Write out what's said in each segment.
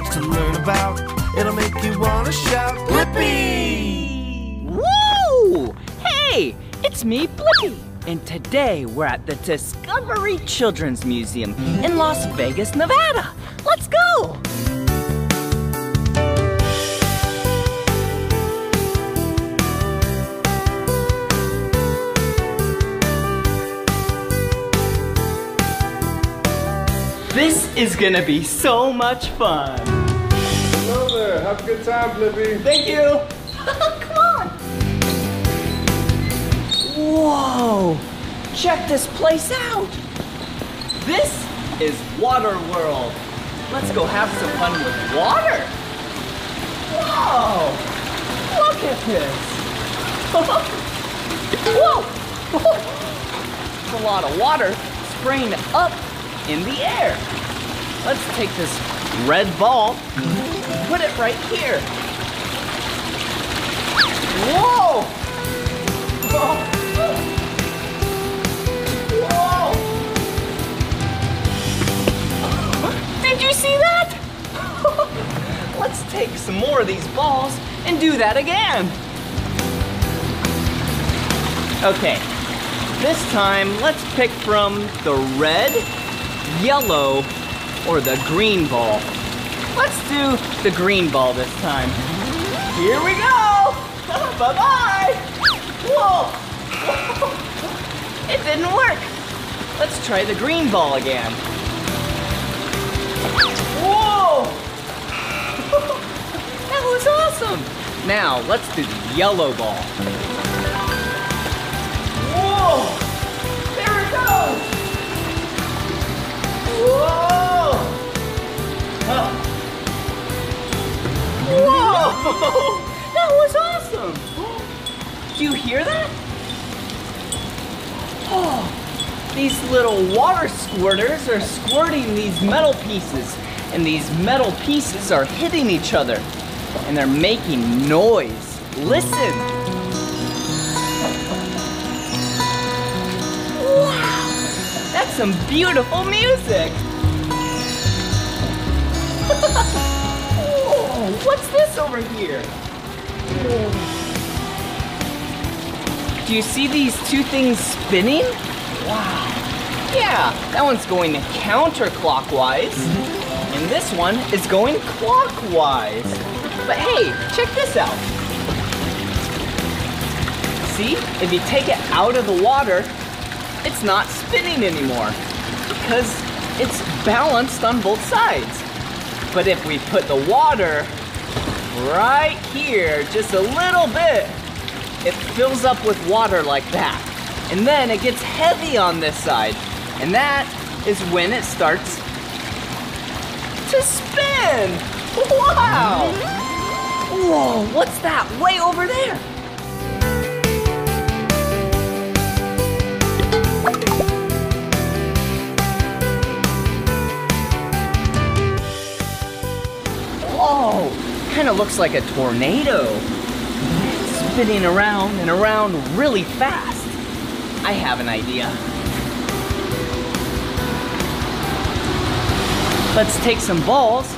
much to learn about. It'll make you wanna shout, Blippi! Woo! Hey, it's me, Blippi. And today we're at the Discovery Children's Museum in Las Vegas, Nevada. Let's go! This is gonna be so much fun. Hello there. Have a good time, Blippi. Thank you. Come on. Whoa. Check this place out. This is Water World. Let's go have some fun with water. Whoa. Look at this. Whoa. It's a lot of water spraying up in the air. Let's take this red ball, put it right here. Whoa! Whoa! Whoa! Did you see that? Let's take some more of these balls and do that again. Okay, this time let's pick from the red, yellow, or the green ball. Let's do the green ball this time. Here we go! Bye-bye! Whoa! It didn't work. Let's try the green ball again. Whoa! that was awesome! Now, let's do the yellow ball. Whoa! There it goes! Whoa! That was awesome! Do you hear that? Oh, these little water squirters are squirting these metal pieces, and these metal pieces are hitting each other, and they're making noise. Listen! Wow! That's some beautiful music! Whoa, oh, what's this over here? Do you see these two things spinning? Wow. Yeah, that one's going counterclockwise, and this one is going clockwise. But hey, check this out. See, if you take it out of the water, it's not spinning anymore because it's balanced on both sides. But if we put the water right here, just a little bit, it fills up with water like that. And then it gets heavy on this side. And that is when it starts to spin. Wow! Mm-hmm. Whoa, what's that way over there? Whoa, kind of looks like a tornado. Spinning around and around really fast. I have an idea. Let's take some balls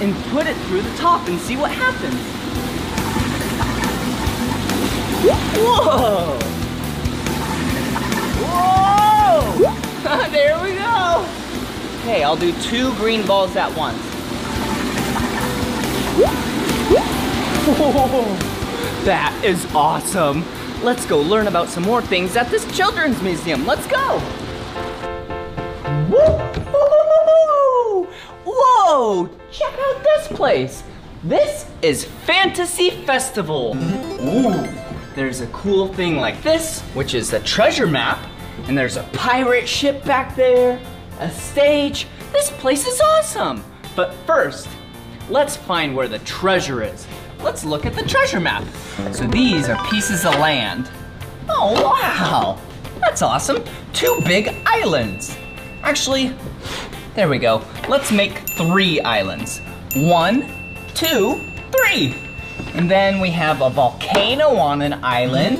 and put it through the top and see what happens. Whoa! Whoa! there we go! Okay, I'll do two green balls at once. That is awesome. Let's go learn about some more things at this children's museum. Let's go. Whoa! Whoa! Check out this place. This is Fantasy Festival. Ooh, there's a cool thing like this, which is a treasure map, and there's a pirate ship back there, a stage. This place is awesome. But first, let's find where the treasure is. Let's look at the treasure map. So these are pieces of land. Oh, wow. That's awesome. Two big islands. Actually, there we go. Let's make three islands. One, two, three. And then we have a volcano on an island.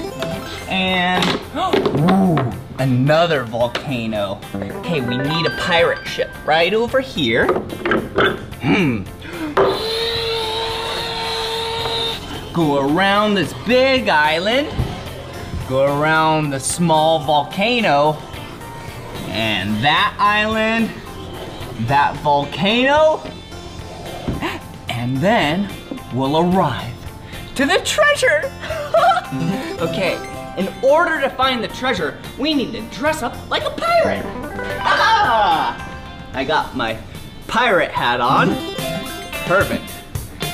And, ooh, another volcano. Okay, we need a pirate ship right over here. Hmm. Go around this big island. Go around the small volcano. And that island, that volcano. And then we'll arrive to the treasure. okay, in order to find the treasure, we need to dress up like a pirate. Ah! I got my pirate hat on. Perfect.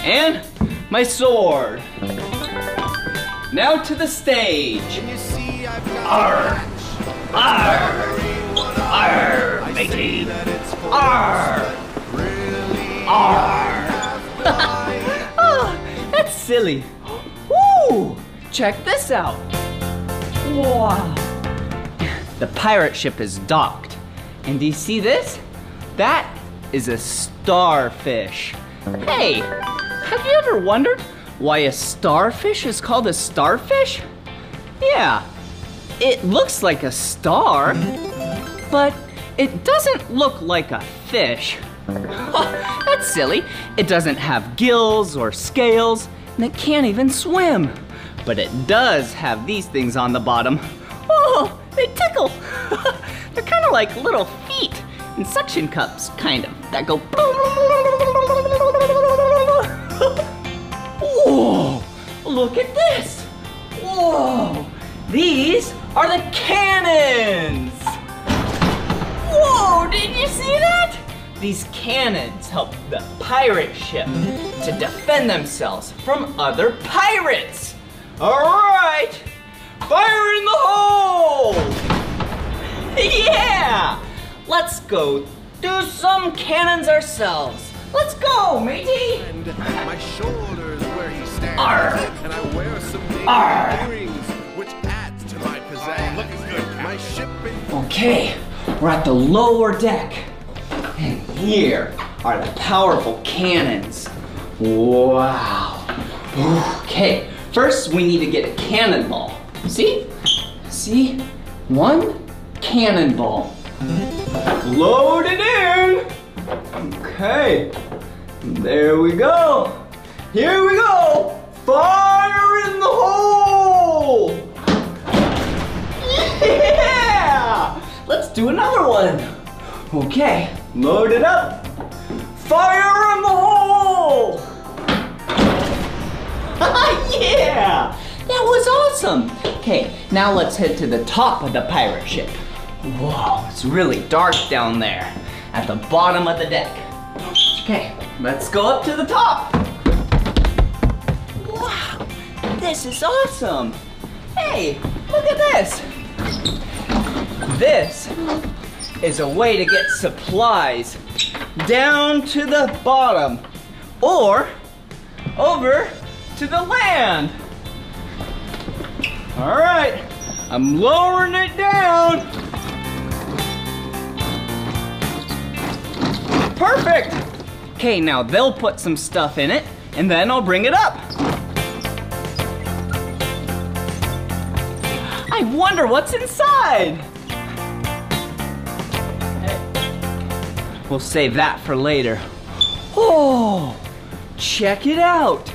And my sword. Now to the stage. You see, I've got Arr! Arr! Arr! Matey! Arr! Arr! oh, that's silly. Woo! Check this out. Wow. The pirate ship is docked. And do you see this? That is a starfish. Hey, have you ever wondered why a starfish is called a starfish? Yeah, it looks like a star, but it doesn't look like a fish. That's silly. It doesn't have gills or scales, and it can't even swim. But it does have these things on the bottom. Oh, they tickle. They're kind of like little feet and suction cups, kind of, that go. Look at this. Whoa, these are the cannons. Whoa, did you see that? These cannons help the pirate ship to defend themselves from other pirates. All right, fire in the hole! Yeah! Let's go do some cannons ourselves. Let's go, matey! And my shoulders where he. Arr. And I wear some earrings, which adds to my pizzazz. looking good, My ship is Okay, we're at the lower deck. And here are the powerful cannons. Wow. Okay, first we need to get a cannonball. See? See? One cannonball. Load it in. Okay. There we go. Here we go. Fire in the hole. Yeah! Let's do another one. Okay, load it up. Fire in the hole! yeah! That was awesome. Okay, now let's head to the top of the pirate ship. Whoa, it's really dark down there at the bottom of the deck. Okay, let's go up to the top. Wow, this is awesome. Hey, look at this. This is a way to get supplies down to the bottom or over to the land. All right, I'm lowering it down. Perfect. Okay, now they'll put some stuff in it and then I'll bring it up. I wonder what's inside. We'll save that for later. Oh, check it out.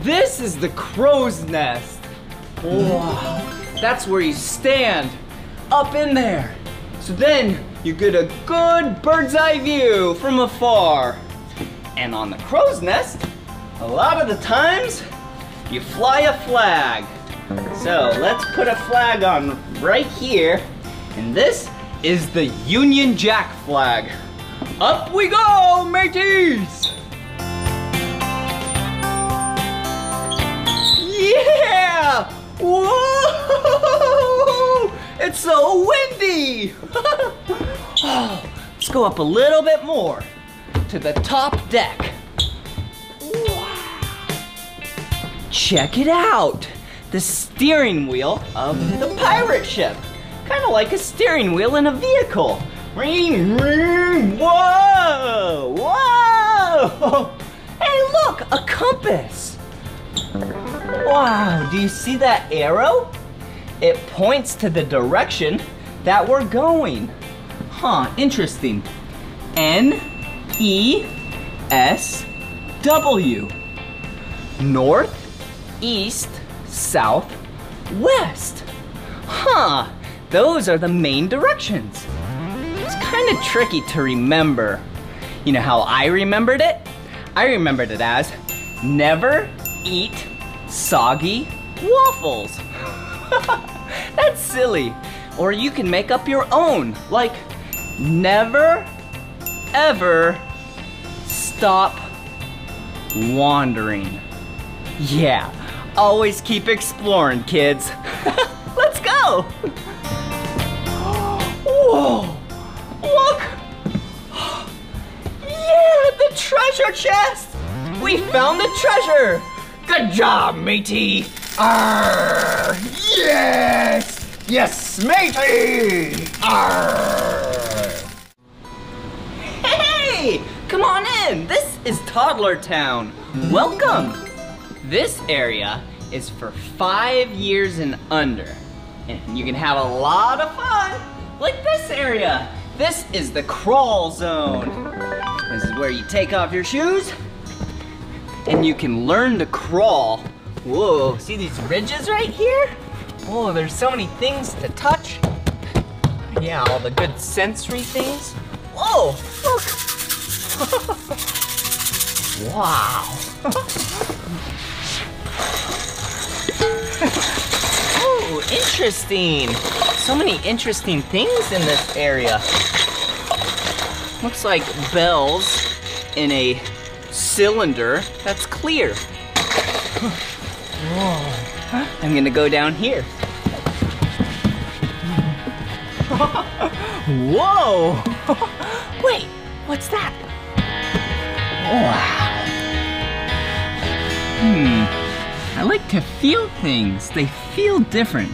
This is the crow's nest. Wow, that's where you stand, up in there. So then you get a good bird's eye view from afar. And on the crow's nest, a lot of the times, you fly a flag. So let's put a flag on right here. And this is the Union Jack flag. Up we go, mateys! Yeah! Whoa! It's so windy! Oh, Let's go up a little bit more to the top deck. Check it out! The steering wheel of the pirate ship. Kind of like a steering wheel in a vehicle. Ring, ring, whoa, whoa! Hey, look, a compass. Wow, do you see that arrow? It points to the direction that we're going. Huh, interesting. N E S W. North, east, south, west. Huh, those are the main directions. It's kind of tricky to remember. You know how I remembered it? I remembered it as never eat soggy waffles. That's silly. Or you can make up your own, like never ever stop wandering. Yeah, always keep exploring, kids. Let's go! Whoa! Look! Yeah, the treasure chest! We found the treasure! Good job, matey! Arr! Yes! Yes, matey! Arr! Hey! Come on in! This is Toddler Town. Welcome! This area is for five years and under. And you can have a lot of fun, like this area. This is the crawl zone. This is where you take off your shoes and you can learn to crawl. Whoa, see these ridges right here? Oh, there's so many things to touch. Yeah, all the good sensory things. Whoa, look. wow. oh, interesting. So many interesting things in this area. Looks like bells in a cylinder that's clear. Whoa. I'm gonna go down here. Whoa! Wait, what's that? Wow. Hmm. I like to feel things. They feel different.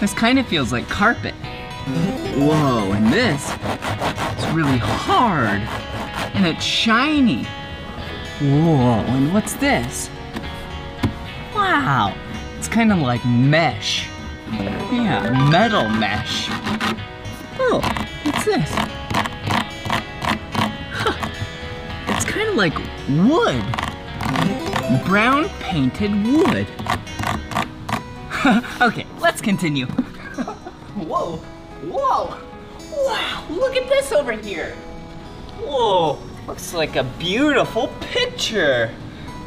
This kind of feels like carpet. Whoa, and this is really hard. And it's shiny. Whoa, and what's this? Wow, it's kind of like mesh. Yeah, metal mesh. Oh, what's this? Huh. It's kind of like wood. Brown painted wood. okay, let's continue. whoa, whoa, wow, look at this over here. Whoa, looks like a beautiful picture.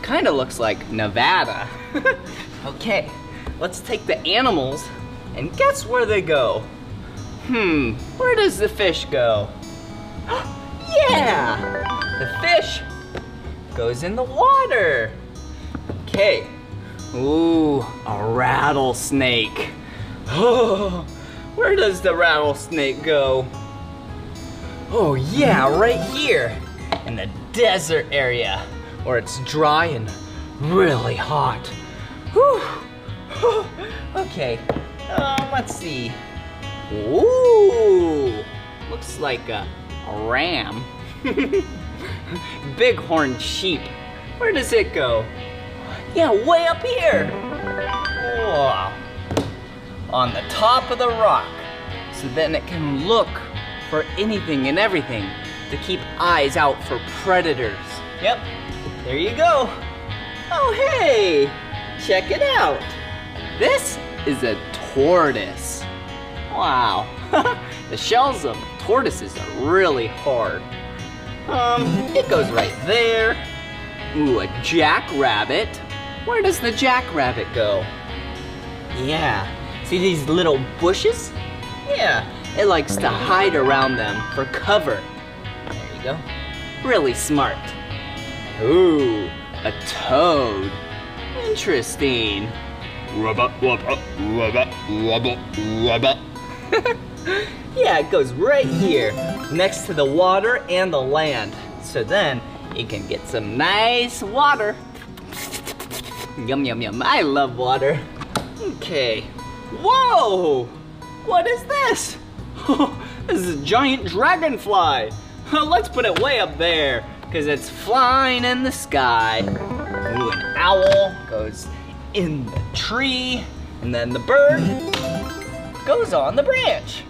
Kinda looks like Nevada. okay, let's take the animals and guess where they go? Hmm, where does the fish go? yeah, the fish goes in the water. Okay, ooh, a rattlesnake. Oh, where does the rattlesnake go? Oh yeah, right here in the desert area where it's dry and really hot. Whew. okay, um, let's see. Ooh, looks like a, a ram. Bighorn sheep. Where does it go? Yeah, way up here. Whoa. On the top of the rock. So then it can look for anything and everything to keep eyes out for predators. Yep, there you go. Oh, hey, check it out. This is a tortoise. Wow, the shells of tortoises are really hard. Um, it goes right there. Ooh, a jackrabbit. Where does the jackrabbit go? Yeah, see these little bushes? Yeah, it likes to hide around them for cover. There you go. Really smart. Ooh, a toad. Interesting. Rubber, rubber, rubber, rubber, rubber. yeah, it goes right here, next to the water and the land. So then it can get some nice water. Yum, yum, yum. I love water. Okay. Whoa! What is this? this is a giant dragonfly. Let's put it way up there, because it's flying in the sky. Ooh, an owl goes in the tree, and then the bird goes on the branch.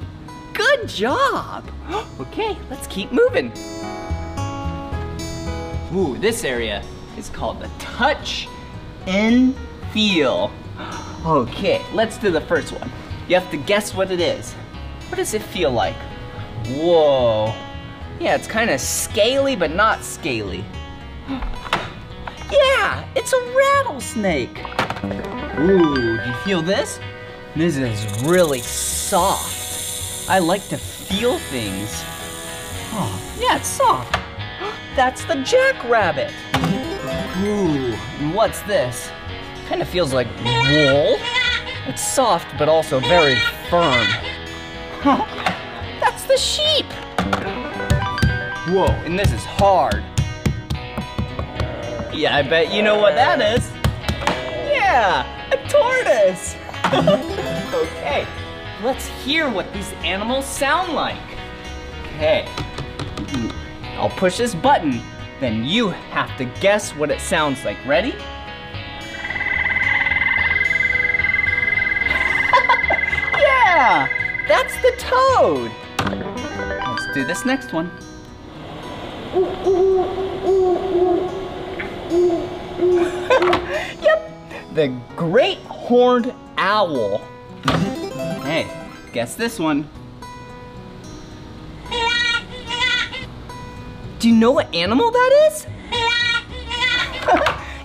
Good job. Okay, let's keep moving. Ooh, this area is called the Touch in feel? Okay, let's do the first one. You have to guess what it is. What does it feel like? Whoa. Yeah, it's kind of scaly, but not scaly. Yeah, it's a rattlesnake. Ooh, do you feel this? This is really soft. I like to feel things. Oh, yeah, it's soft. That's the jackrabbit. Ooh, what's this? Kind of feels like wool. It's soft, but also very firm. Huh, that's the sheep. Whoa, and this is hard. Yeah, I bet you know what that is. Yeah, a tortoise. okay, let's hear what these animals sound like. Okay, I'll push this button, then you have to guess what it sounds like. Ready? yeah, that's the toad. Let's do this next one. yep, the great horned owl. Hey, guess this one. Do you know what animal that is?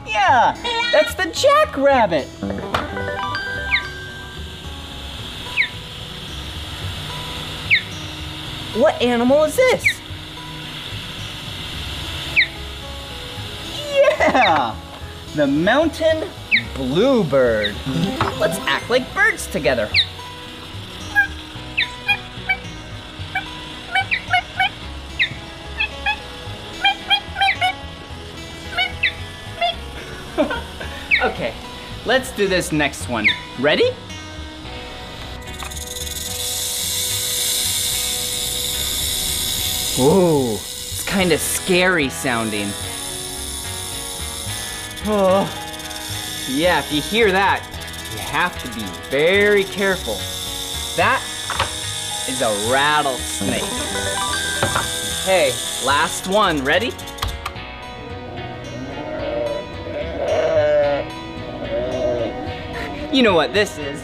yeah, that's the jackrabbit. What animal is this? Yeah, the mountain bluebird. Let's act like birds together. Okay, let's do this next one. Ready? Ooh, it's kind of scary sounding. Oh, yeah, if you hear that, you have to be very careful. That is a rattlesnake. Okay, last one, ready? You know what this is.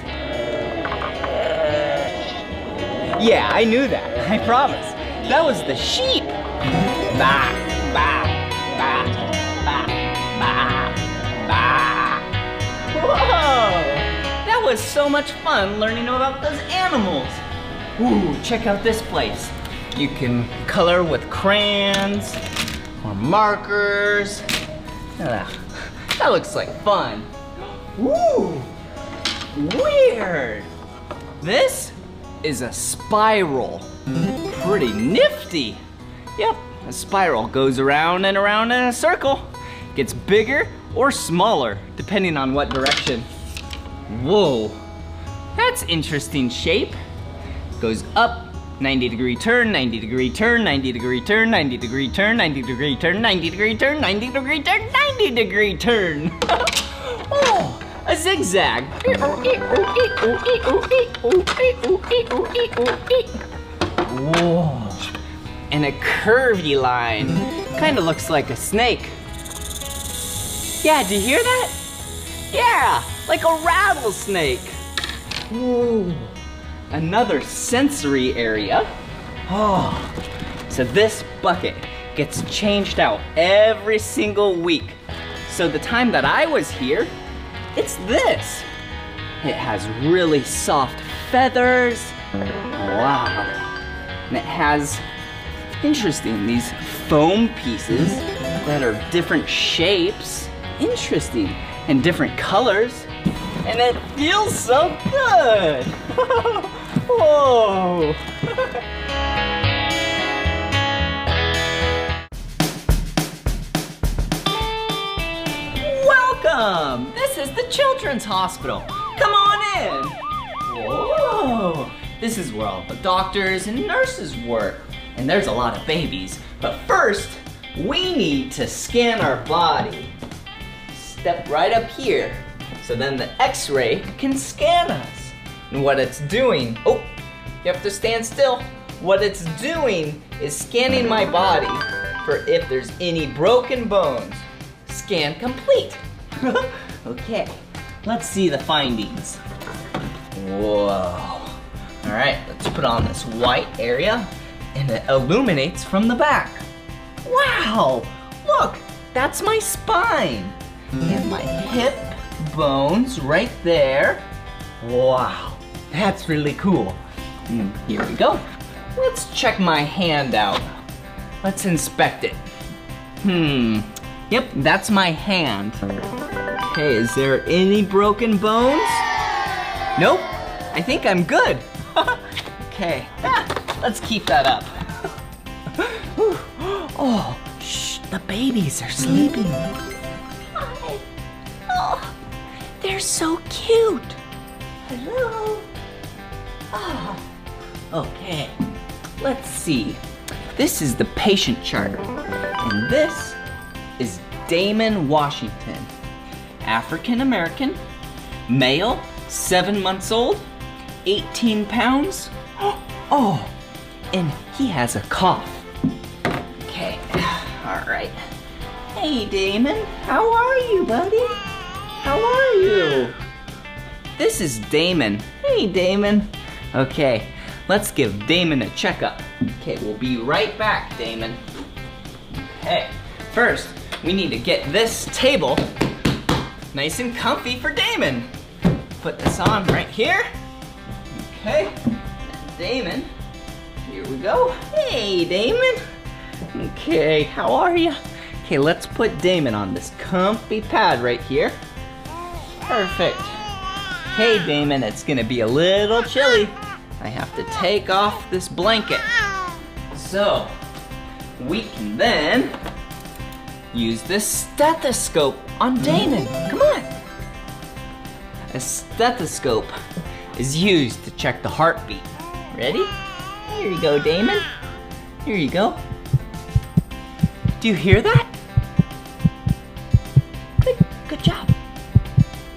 Yeah, I knew that, I promise. That was the sheep. Bah, bah, bah, bah, bah, bah. Whoa! That was so much fun learning about those animals. Ooh, check out this place. You can color with crayons or markers. Ah, that looks like fun. Ooh, weird. This is a spiral. Pretty nifty. Yep, a spiral goes around and around in a circle. Gets bigger or smaller, depending on what direction. Whoa, that's interesting shape. Goes up, 90 degree turn, 90 degree turn, 90 degree turn, 90 degree turn, 90 degree turn, 90 degree turn, 90 degree turn, 90 degree turn. oh, a zigzag. Whoa. And a curvy line. Kind of looks like a snake. Yeah, do you hear that? Yeah, like a rattlesnake. Another sensory area. Oh, so this bucket gets changed out every single week. So the time that I was here, it's this. It has really soft feathers. Wow. And it has, interesting, these foam pieces that are different shapes. Interesting. And different colors. And it feels so good. Whoa. Welcome! This is the Children's Hospital. Come on in. Whoa! This is where all the doctors and nurses work. And there's a lot of babies. But first, we need to scan our body. Step right up here. So then the x-ray can scan us. And what it's doing, oh, you have to stand still. What it's doing is scanning my body for if there's any broken bones. Scan complete. okay, let's see the findings. Whoa. All right, let's put on this white area and it illuminates from the back. Wow, look, that's my spine. And my hip bones right there. Wow, that's really cool. Mm, Here we go. Let's check my hand out. Let's inspect it. Hmm, yep, that's my hand. Okay, is there any broken bones? Nope, I think I'm good. okay, ah, let's keep that up. Oh, shh, the babies are sleeping. Hi. Oh, they're so cute. Hello. Ah, okay, let's see. This is the patient chart, and this is Damon Washington. African American, male, seven months old, 18 pounds. Oh, and he has a cough. Okay, all right. Hey, Damon, how are you, buddy? How are you? This is Damon. Hey, Damon. Okay, let's give Damon a checkup. Okay, we'll be right back, Damon. Hey, first, we need to get this table nice and comfy for Damon. Put this on right here. Okay, Damon, here we go. Hey, Damon. Okay, how are you? Okay, let's put Damon on this comfy pad right here. Perfect. Hey, Damon, it's gonna be a little chilly. I have to take off this blanket. So, we can then use this stethoscope on Damon. Come on. A stethoscope is used to check the heartbeat. Ready? Here you go, Damon. Here you go. Do you hear that? Good, good job.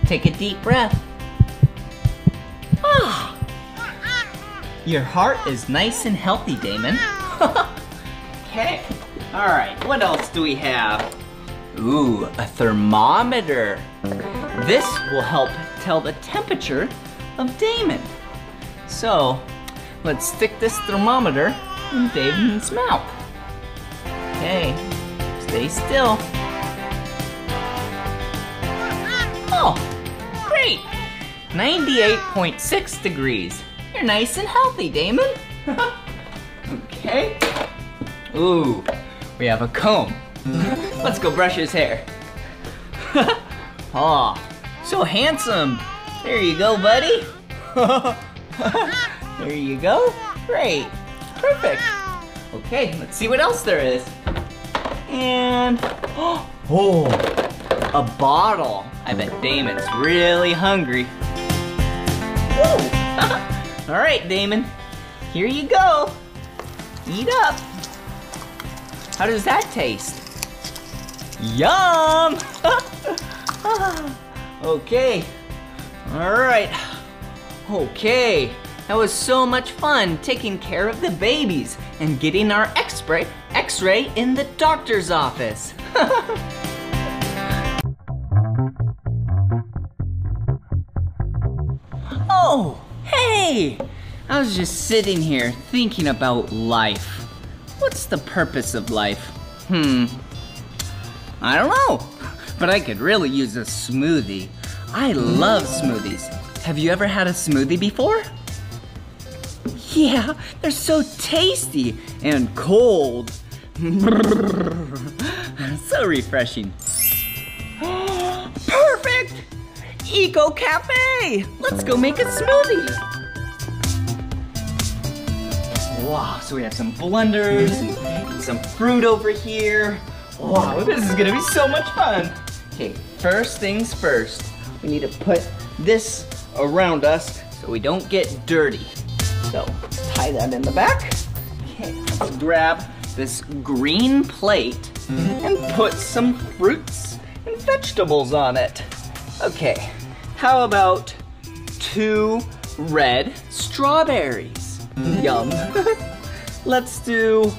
Take a deep breath. Ah. Your heart is nice and healthy, Damon. okay. All right, what else do we have? Ooh, a thermometer. This will help tell the temperature of Damon. So, let's stick this thermometer in Damon's mouth. Okay, stay still. Oh, great. 98.6 degrees. You're nice and healthy, Damon. okay. Ooh, we have a comb. Let's go brush his hair. Aw, so handsome. There you go, buddy. there you go. Great. Perfect. Okay, let's see what else there is. And, oh, a bottle. I bet Damon's really hungry. Woo! All right, Damon. Here you go. Eat up. How does that taste? Yum! okay. All right. Okay. That was so much fun taking care of the babies and getting our x-ray x-ray in the doctor's office. oh, hey! I was just sitting here thinking about life. What's the purpose of life? Hmm. I don't know, but I could really use a smoothie. I love smoothies. Have you ever had a smoothie before? Yeah, they're so tasty and cold. so refreshing. Perfect! Eco Cafe! Let's go make a smoothie. Wow, so we have some blenders and some fruit over here. Wow, this is gonna be so much fun. Okay, first things first, we need to put this around us so we don't get dirty. So, tie that in the back. Okay, let's grab this green plate mm-hmm. and put some fruits and vegetables on it. Okay, how about two red strawberries? Yum. Let's do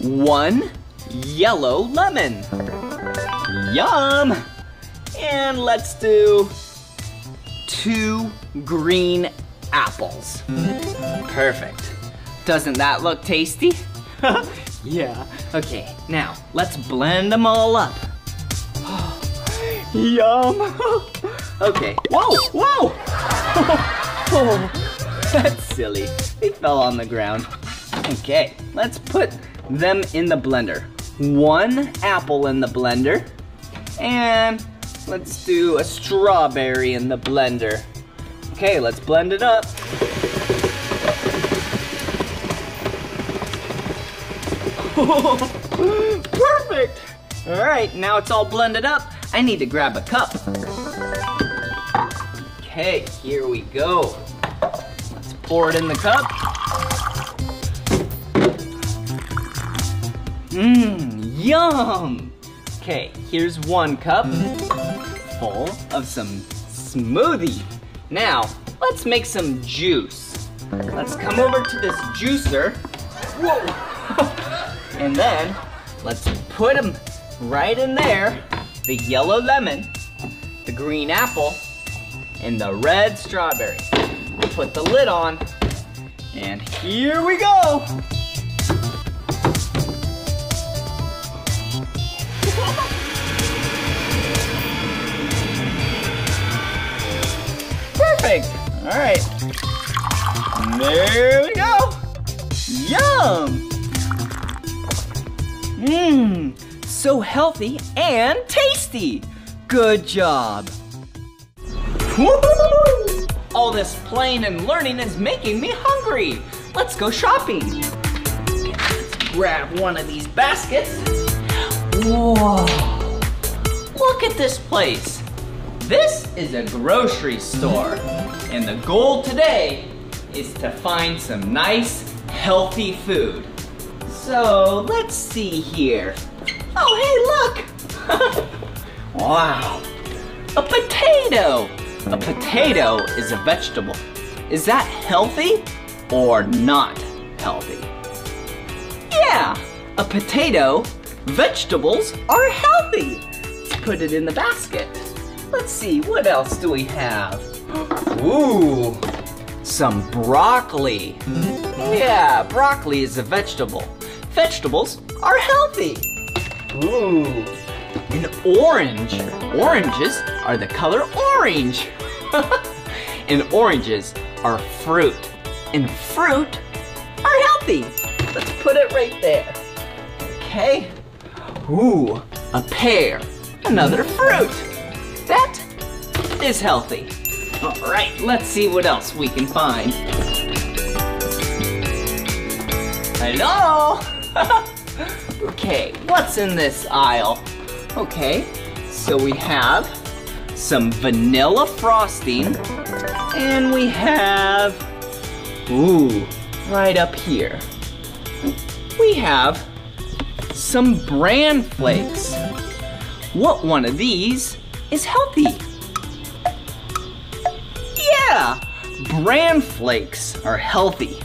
one yellow lemon. Yum! And let's do two green apples. Perfect. Doesn't that look tasty? yeah. Okay, now let's blend them all up. Yum. okay. Whoa, whoa. oh, that's silly. They fell on the ground. Okay, let's put them in the blender. One apple in the blender. And let's do a strawberry in the blender. Okay, let's blend it up. Perfect! All right, now it's all blended up. I need to grab a cup. Okay, here we go. Pour it in the cup. Mmm, yum! Okay, here's one cup full of some smoothie. Now, let's make some juice. Let's come over to this juicer. Whoa! and then, let's put them right in there. The yellow lemon, the green apple, and the red strawberry. Put the lid on, and here we go. Perfect. All right. There we go. Yum. Mmm, so healthy and tasty. Good job. All this playing and learning is making me hungry. Let's go shopping. Let's grab one of these baskets. Whoa, look at this place. This is a grocery store, and the goal today is to find some nice, healthy food. So let's see here. Oh, hey, look! wow, a potato! A potato is a vegetable. Is that healthy or not healthy? Yeah, a potato, vegetables are healthy. Put it in the basket. Let's see, what else do we have? Ooh, some broccoli. Yeah, broccoli is a vegetable. Vegetables are healthy. Ooh, an orange. Oranges are the color orange. and oranges are fruit. And fruit are healthy. Let's put it right there. Okay. Ooh, a pear. Another fruit. That is healthy. All right, let's see what else we can find. Hello? okay, what's in this aisle? Okay, so we have some vanilla frosting, and we have, ooh, right up here, we have some bran flakes. What one of these is healthy? Yeah, bran flakes are healthy.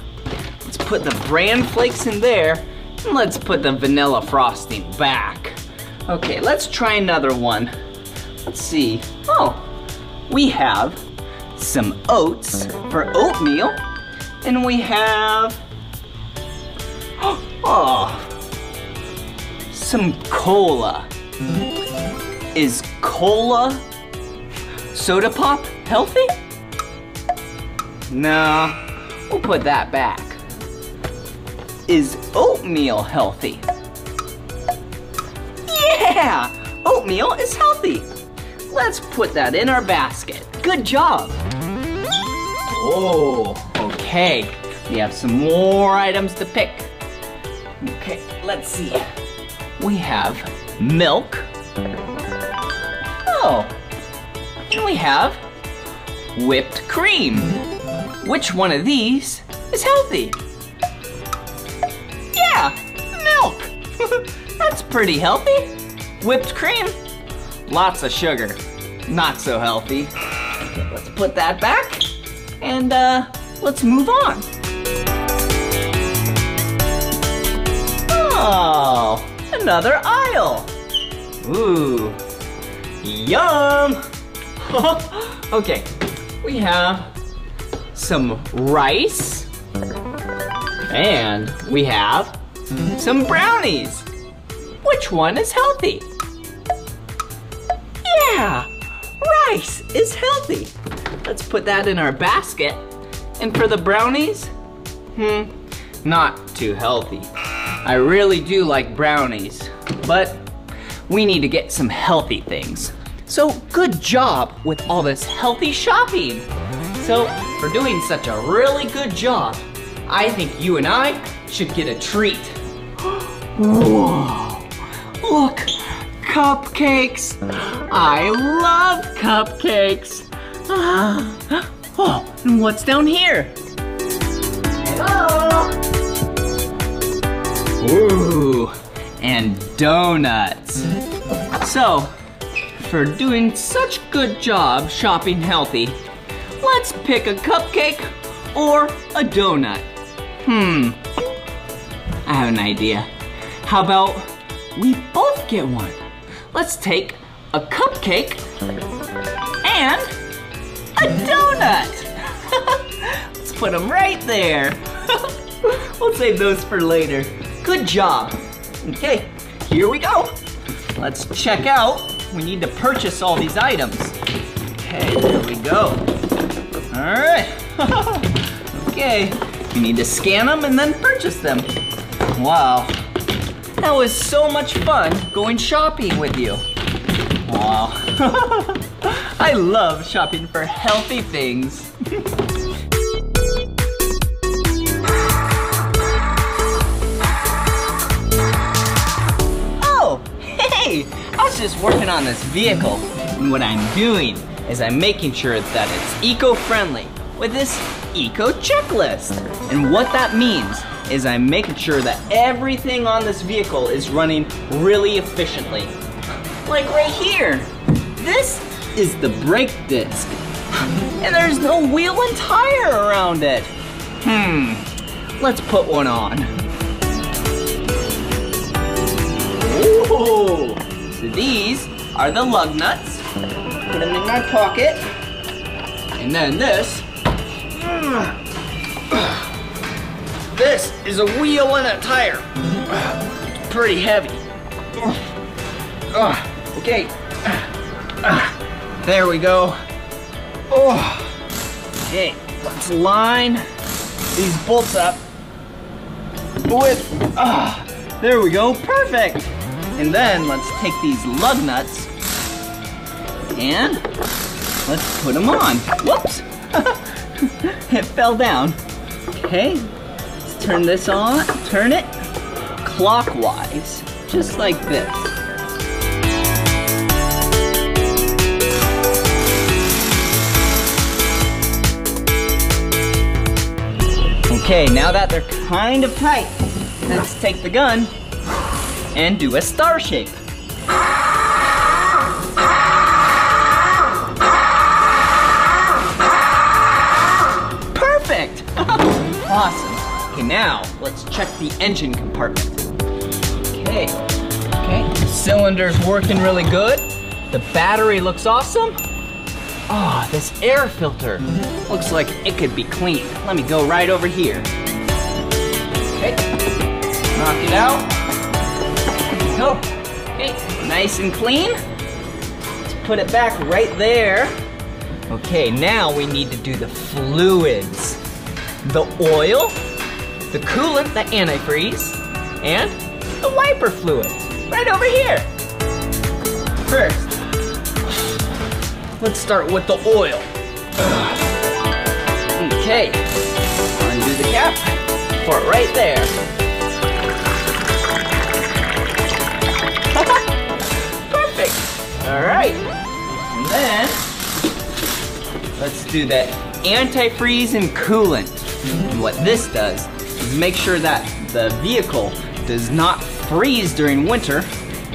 Let's put the bran flakes in there, and let's put the vanilla frosting back. Okay, let's try another one. Let's see. Oh, we have some oats for oatmeal, and we have, oh, some cola. Is cola soda pop healthy? No, we'll put that back. Is oatmeal healthy? Yeah, oatmeal is healthy. Let's put that in our basket. Good job. Oh, okay. We have some more items to pick. Okay, let's see. We have milk. Oh, and we have whipped cream. Which one of these is healthy? Yeah, milk. That's pretty healthy. Whipped cream, lots of sugar. Not so healthy. Let's put that back and uh, let's move on. Oh, another aisle. Ooh, yum. okay, we have some rice and we have some brownies. Which one is healthy? Rice is healthy. Let's put that in our basket. And for the brownies, hmm, not too healthy. I really do like brownies, but we need to get some healthy things. So good job with all this healthy shopping. So for doing such a really good job, I think you and I should get a treat. Whoa, look, cupcakes. I love cupcakes. Ah. Oh, and what's down here? Hello? Ooh, and donuts. So, for doing such good job shopping healthy, let's pick a cupcake or a donut. Hmm, I have an idea. How about we both get one? Let's take a cupcake and a donut. Let's put them right there. we'll save those for later. Good job. Okay, here we go. Let's check out. We need to purchase all these items. Okay, there we go. All right. okay, you need to scan them and then purchase them. Wow. That was so much fun going shopping with you. Wow. I love shopping for healthy things. oh, hey! I was just working on this vehicle. And what I'm doing is I'm making sure that it's eco-friendly with this eco checklist. And what that means is I'm making sure that everything on this vehicle is running really efficiently. Like right here. This is the brake disc. And there's no wheel and tire around it. Hmm, let's put one on. Ooh, so these are the lug nuts. Put them in my pocket. And then this. This is a wheel and a tire. Pretty heavy. Okay. There we go. Okay, let's line these bolts up with, ah, there we go, perfect. And then let's take these lug nuts and let's put them on. Whoops, it fell down. Okay, turn this on, turn it clockwise, just like this. Okay, now that they're kind of tight, let's take the gun and do a star shape. Now let's check the engine compartment. Okay, okay, cylinder's working really good. The battery looks awesome. Oh, this air filter looks like it could be cleaned. Let me go right over here. Okay, knock it out. Go. Okay, nice and clean. Let's put it back right there. Okay, now we need to do the fluids. The oil, the coolant, the antifreeze, and the wiper fluid. Right over here. First, Let's start with the oil. Okay, undo the cap, pour it right there. Perfect, all right. And then, let's do the antifreeze and coolant. And what this does make sure that the vehicle does not freeze during winter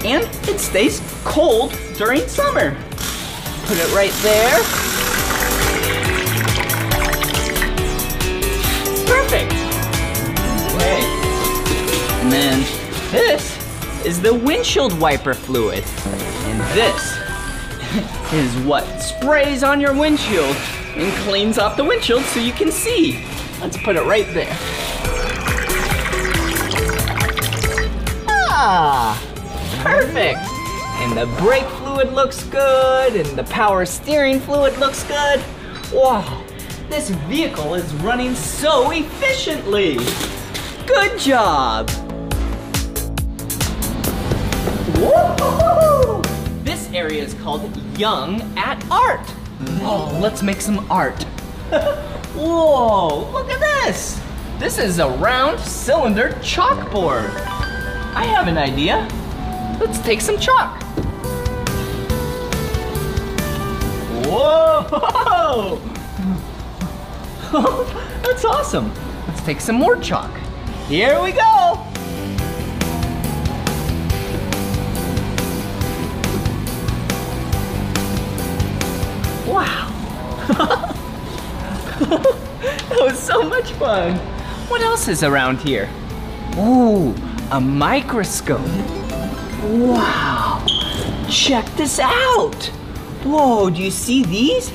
and it stays cold during summer put it right there. Perfect. Okay. And then this is the windshield wiper fluid. And this is what sprays on your windshield and cleans off the windshield so you can see. Let's put it right there. Ah, perfect. And the brake fluid looks good, and the power steering fluid looks good. Wow, this vehicle is running so efficiently. Good job. This area is called Young at Art. Oh, let's make some art. Whoa, look at this. This is a round cylinder chalkboard. I have an idea. Let's take some chalk. Whoa! That's awesome. Let's take some more chalk. Here we go. Wow. that was so much fun. What else is around here? Ooh, a microscope. Wow. Check this out. Whoa, do you see these?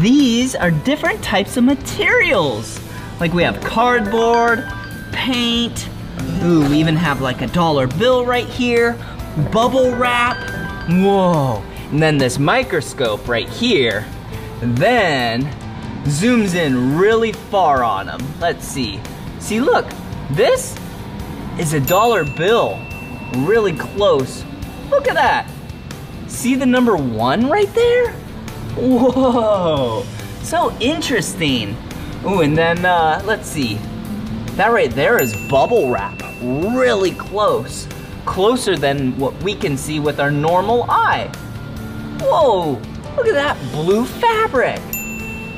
These are different types of materials. Like we have cardboard, paint, ooh, we even have like a dollar bill right here, bubble wrap, whoa. And then this microscope right here, then zooms in really far on them. Let's see. See, look, this is a dollar bill, really close. Look at that. See the number one right there? Whoa, so interesting. Ooh, and then uh, let's see. That right there is bubble wrap, really close. Closer than what we can see with our normal eye. Whoa, look at that blue fabric.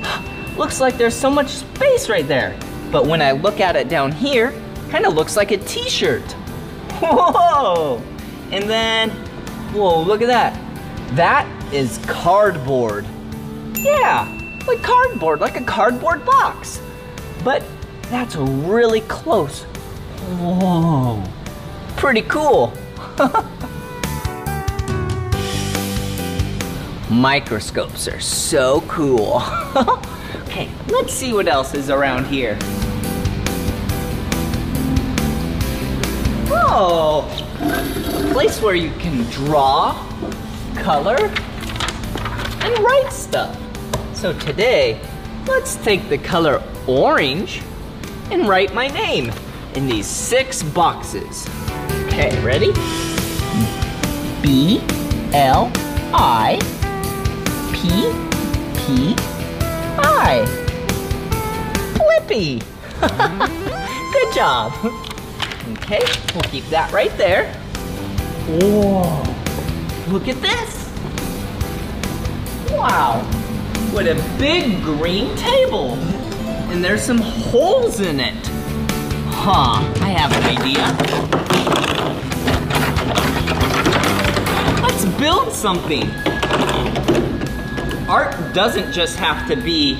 Looks like there's so much space right there. But when I look at it down here, kind of looks like a t-shirt. Whoa, and then, whoa, look at that. That is cardboard. Yeah, like cardboard, like a cardboard box. But that's really close. Whoa, pretty cool. Microscopes are so cool. okay, let's see what else is around here. Oh, a place where you can draw, color, and write stuff. So today, let's take the color orange and write my name in these six boxes. Okay, ready? B L I P P I. Blippi. Good job. Okay, we'll keep that right there. Whoa, look at this. Wow, what a big green table. And there's some holes in it. Huh, I have an idea. Let's build something. Art doesn't just have to be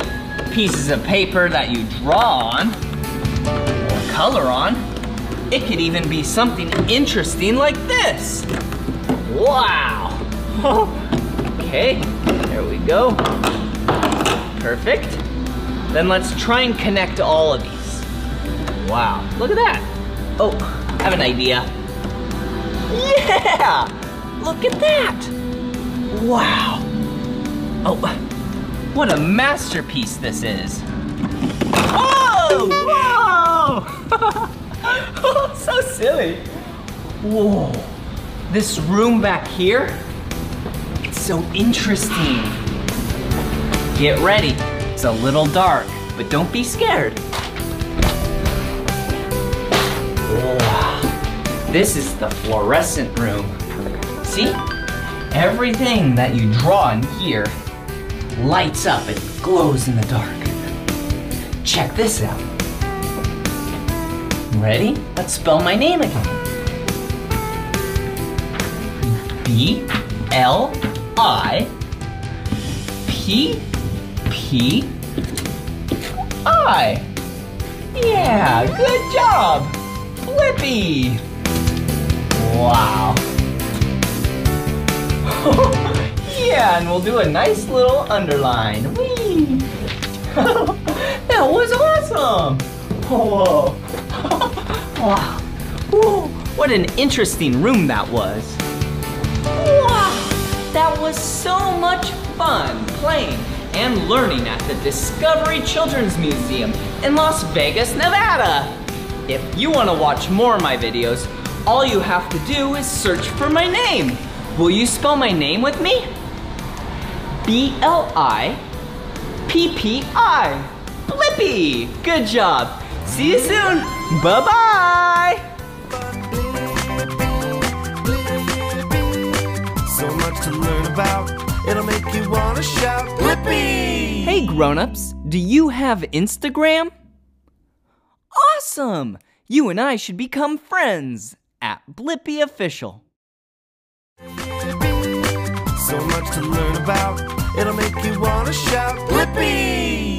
pieces of paper that you draw on or color on. It could even be something interesting like this. Wow. okay, there we go. Perfect. Then let's try and connect all of these. Wow, look at that. Oh, I have an idea. Yeah, look at that. Wow. Oh, what a masterpiece this is. Oh, whoa! Oh, so silly. Whoa, this room back here, it's so interesting. Get ready, it's a little dark, but don't be scared. Wow, this is the fluorescent room. See? Everything that you draw in here lights up and glows in the dark. Check this out. Ready? Let's spell my name again. B L I P P I. Yeah, good job. Blippi. Wow. Yeah, and we'll do a nice little underline. That was awesome! Whoa! Wow! Whoa! What an interesting room that was. Wow! That was so much fun playing and learning at the Discovery Children's Museum in Las Vegas, Nevada. If you want to watch more of my videos, all you have to do is search for my name. Will you spell my name with me? B-L-I P-P-I. Blippi. Good job. See you soon. Bye-bye. So much to learn about. It'll make you wanna shout, Blippi! Hey grown-ups, do you have Instagram? Awesome! You and I should become friends at Blippi Official. So much to learn about. It'll make you wanna shout, Blippi!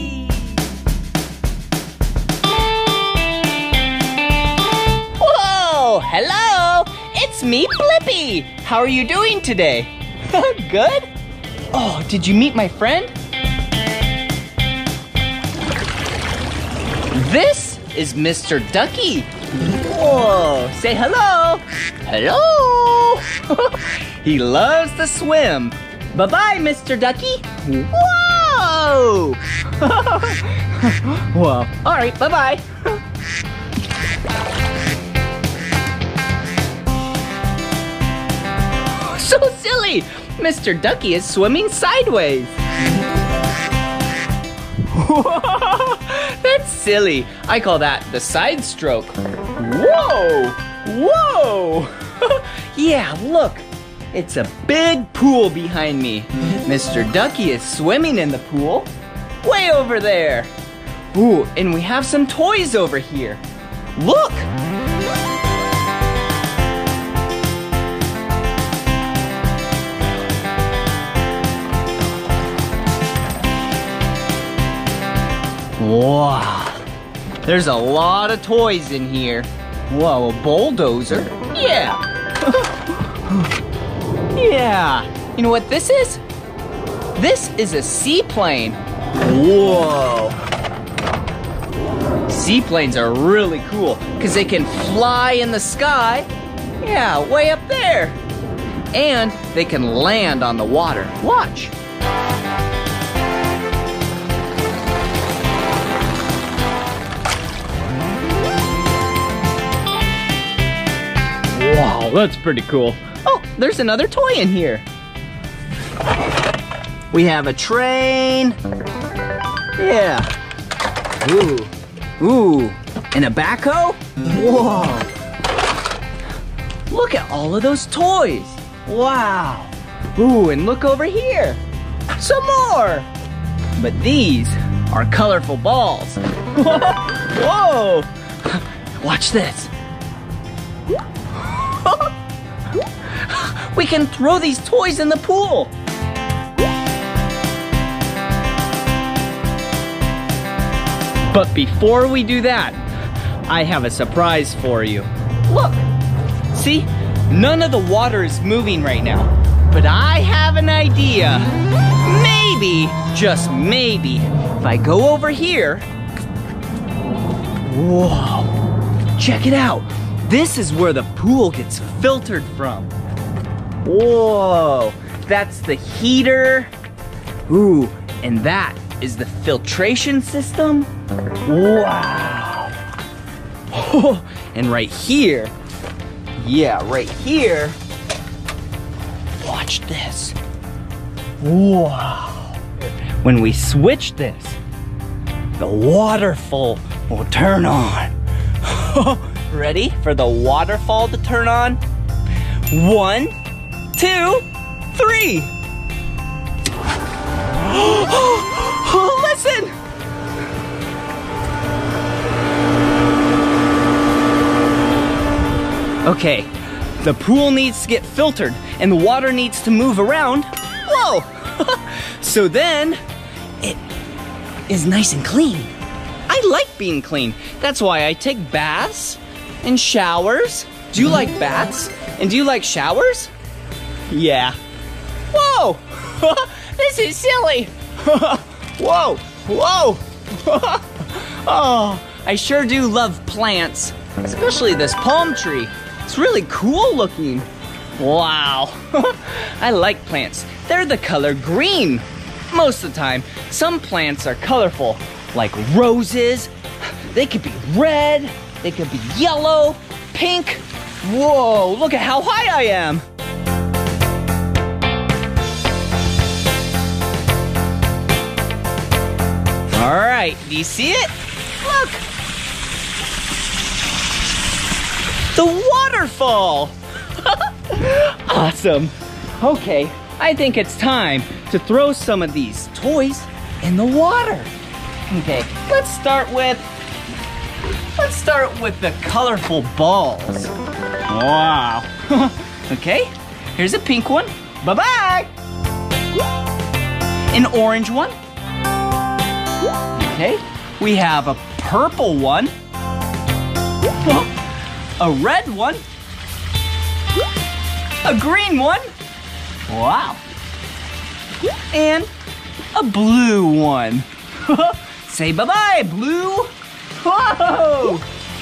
Whoa! Hello! It's me, Blippi! How are you doing today? Good? Oh, did you meet my friend? This is Mr. Ducky. Whoa! Say hello! Hello! he loves to swim. Bye-bye, Mr. Ducky. Whoa! Whoa. All right, bye-bye. So silly! Mr. Ducky is swimming sideways. That's silly. I call that the side stroke. Whoa! Whoa! yeah, look. It's a big pool behind me. Mr. Ducky is swimming in the pool. Way over there. Ooh, and we have some toys over here. Look! Wow. There's a lot of toys in here. Whoa, a bulldozer? Yeah. yeah. You know what this is? This is a seaplane. Whoa. Seaplanes are really cool because they can fly in the sky. Yeah, way up there. And they can land on the water. Watch. Wow, that's pretty cool. Oh, there's another toy in here. We have a train. Yeah. Ooh. Ooh. And a backhoe? Whoa. Look at all of those toys. Wow. Ooh, and look over here. Some more. But these are colorful balls. Whoa. Watch this. we can throw these toys in the pool. But before we do that, I have a surprise for you. Look, see, none of the water is moving right now. But I have an idea. Maybe, just maybe, if I go over here. Whoa, check it out. This is where the pool gets filtered from. Whoa, that's the heater. Ooh, and that is the filtration system. Wow. Oh, and right here, yeah, right here, watch this. Wow. When we switch this, the waterfall will turn on. Oh, Ready for the waterfall to turn on? One, two, three. Listen! Okay, the pool needs to get filtered and the water needs to move around. Whoa! so then, it is nice and clean. I like being clean. That's why I take baths and showers. Do you like baths? And do you like showers? Yeah. Whoa! this is silly. whoa, whoa. oh, I sure do love plants, especially this palm tree. It's really cool looking. Wow, I like plants. They're the color green. Most of the time, some plants are colorful, like roses. They could be red, they could be yellow, pink. Whoa, look at how high I am. All right, do you see it? Look! The waterfall! awesome. Okay, I think it's time to throw some of these toys in the water. Okay, let's start with, let's start with the colorful balls. Wow. okay, here's a pink one. Bye-bye. An orange one. Okay, we have a purple one, a red one, a green one, wow, and a blue one. Say bye-bye, blue.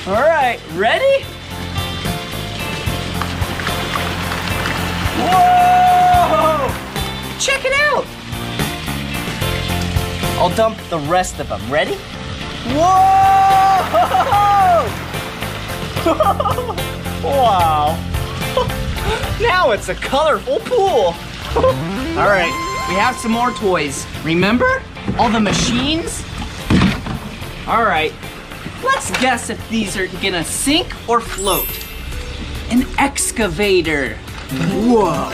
All right, ready? Whoa! Check it out. I'll dump the rest of them. Ready? Whoa! wow. now it's a colorful pool. All right, we have some more toys. Remember all the machines? All right, let's guess if these are gonna sink or float. An excavator. Whoa.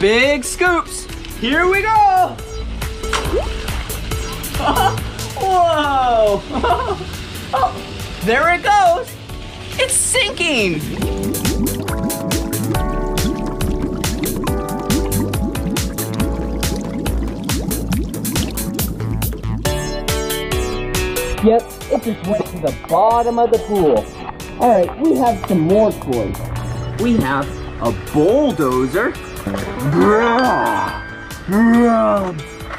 Big scoops. Here we go. Whoa. Oh, there it goes. It's sinking. It just went to the bottom of the pool. All right, we have some more toys. We have a bulldozer.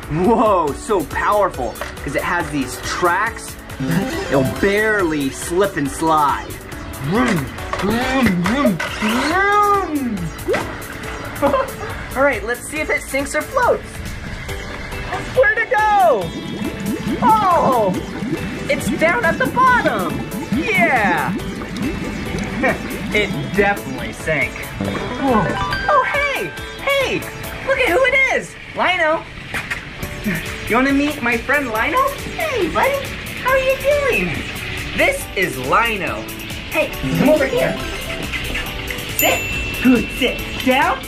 Whoa, so powerful because it has these tracks. It'll barely slip and slide. All right, let's see if it sinks or floats. Where'd it go? Oh, it's down at the bottom. Yeah. it definitely sank. Oh, hey, hey, look at who it is. Lino. You want to meet my friend Lino? Hey, buddy, how are you doing? This is Lino. Hey, come over here. Sit. Good, sit. Down.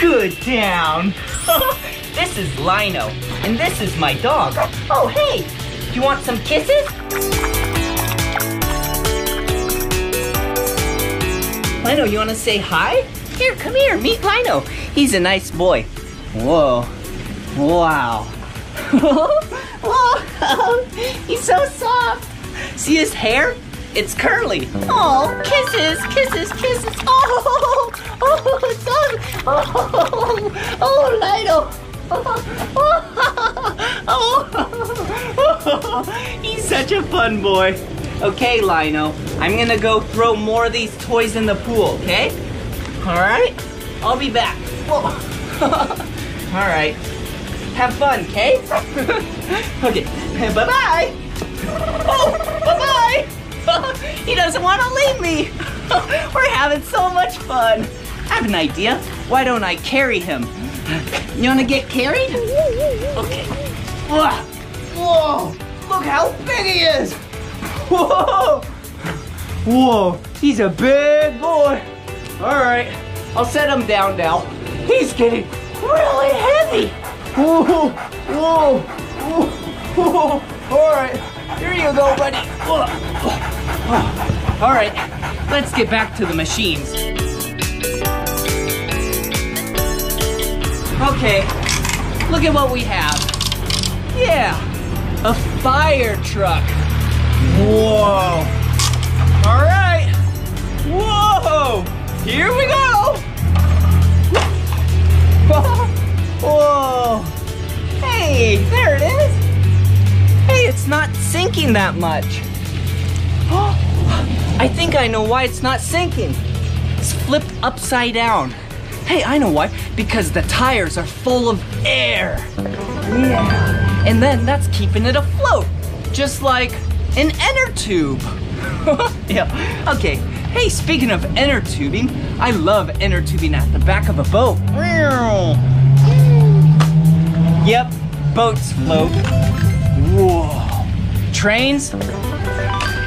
Good, down. this is Lino, and this is my dog. Oh, hey, you want some kisses? Lino, you want to say hi? Here, come here, meet Lino. He's a nice boy. Whoa. Wow. He's so soft. See his hair? It's curly. Oh, kisses, kisses, kisses. Oh, oh. Oh, oh, Lino. Oh, he's such a fun boy. Okay, Lino, I'm gonna go throw more of these toys in the pool, okay? All right, I'll be back. All right, have fun, okay? okay, bye-bye. Oh, bye-bye. he doesn't want to leave me. We're having so much fun. I have an idea. Why don't I carry him? You want to get carried? Okay. Whoa. Look how big he is. Whoa. Whoa. He's a big boy. All right. I'll set him down now. He's getting really heavy. Whoa. Whoa. Whoa. Whoa. All right. Here you go, buddy. All right. Let's get back to the machines. Okay, look at what we have. Yeah, a fire truck. Whoa. All right. Whoa, here we go. Whoa. Hey, there it is. Hey, it's not sinking that much. I think I know why it's not sinking. It's flipped upside down. Hey, I know why. Because the tires are full of air. Yeah. And then that's keeping it afloat. Just like an inner tube. yeah. Okay. Hey, speaking of inner tubing, I love inner tubing at the back of a boat. Yep, boats float. Whoa. Trains?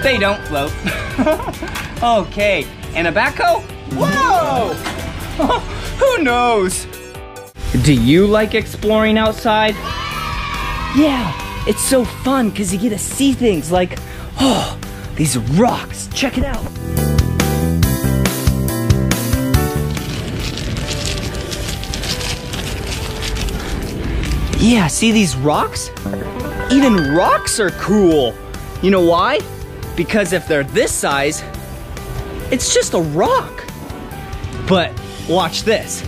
They don't float. okay, and a backhoe? Whoa! Who knows? Do you like exploring outside? Yeah, it's so fun because you get to see things like, oh, these rocks. Check it out. Yeah, see these rocks? Even rocks are cool. You know why? Because if they're this size, it's just a rock. But watch this.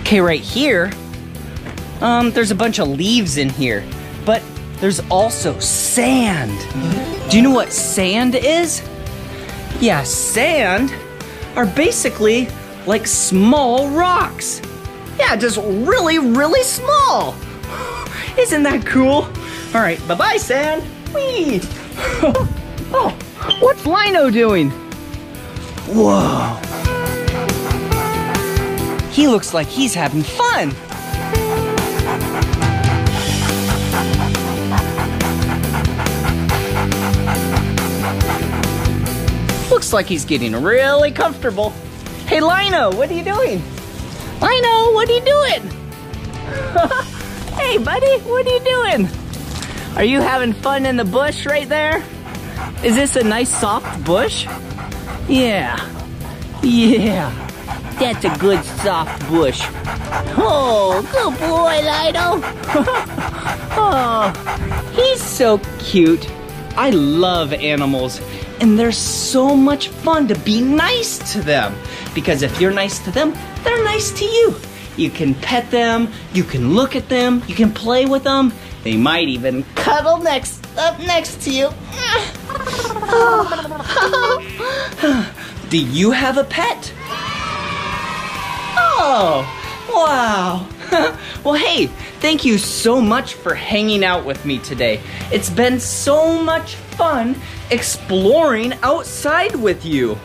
Okay, right here, um, there's a bunch of leaves in here, but there's also sand. Do you know what sand is? Yeah, sand are basically like small rocks. Yeah, just really, really small. Isn't that cool? All right, bye-bye, sand. Whee! Oh, what's Lino doing? Whoa. He looks like he's having fun. Looks like he's getting really comfortable. Hey, Lino, what are you doing? Lino, what are you doing? hey, buddy, what are you doing? Are you having fun in the bush right there? Is this a nice soft bush? Yeah. Yeah. That's a good soft bush. Oh, good boy, Lino. oh, he's so cute. I love animals, and they're so much fun to be nice to them. Because if you're nice to them, they're nice to you. You can pet them, you can look at them, you can play with them. They might even cuddle next up next to you. Do you have a pet? Oh, wow. well, hey, thank you so much for hanging out with me today. It's been so much fun exploring outside with you.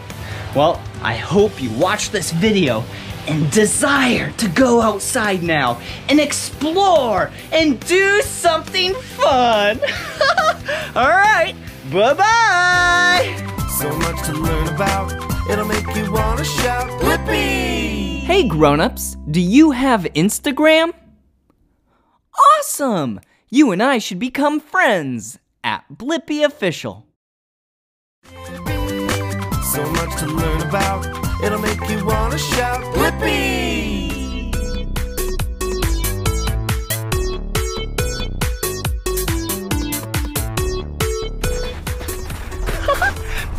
Well, I hope you watch this video and desire to go outside now and explore and do something fun. All right, bye-bye. So much to learn about, it'll make you want to shout, Blippi! Hey grown-ups, do you have Instagram? Awesome! You and I should become friends at Blippi Official. So much to learn about, it'll make you want to shout!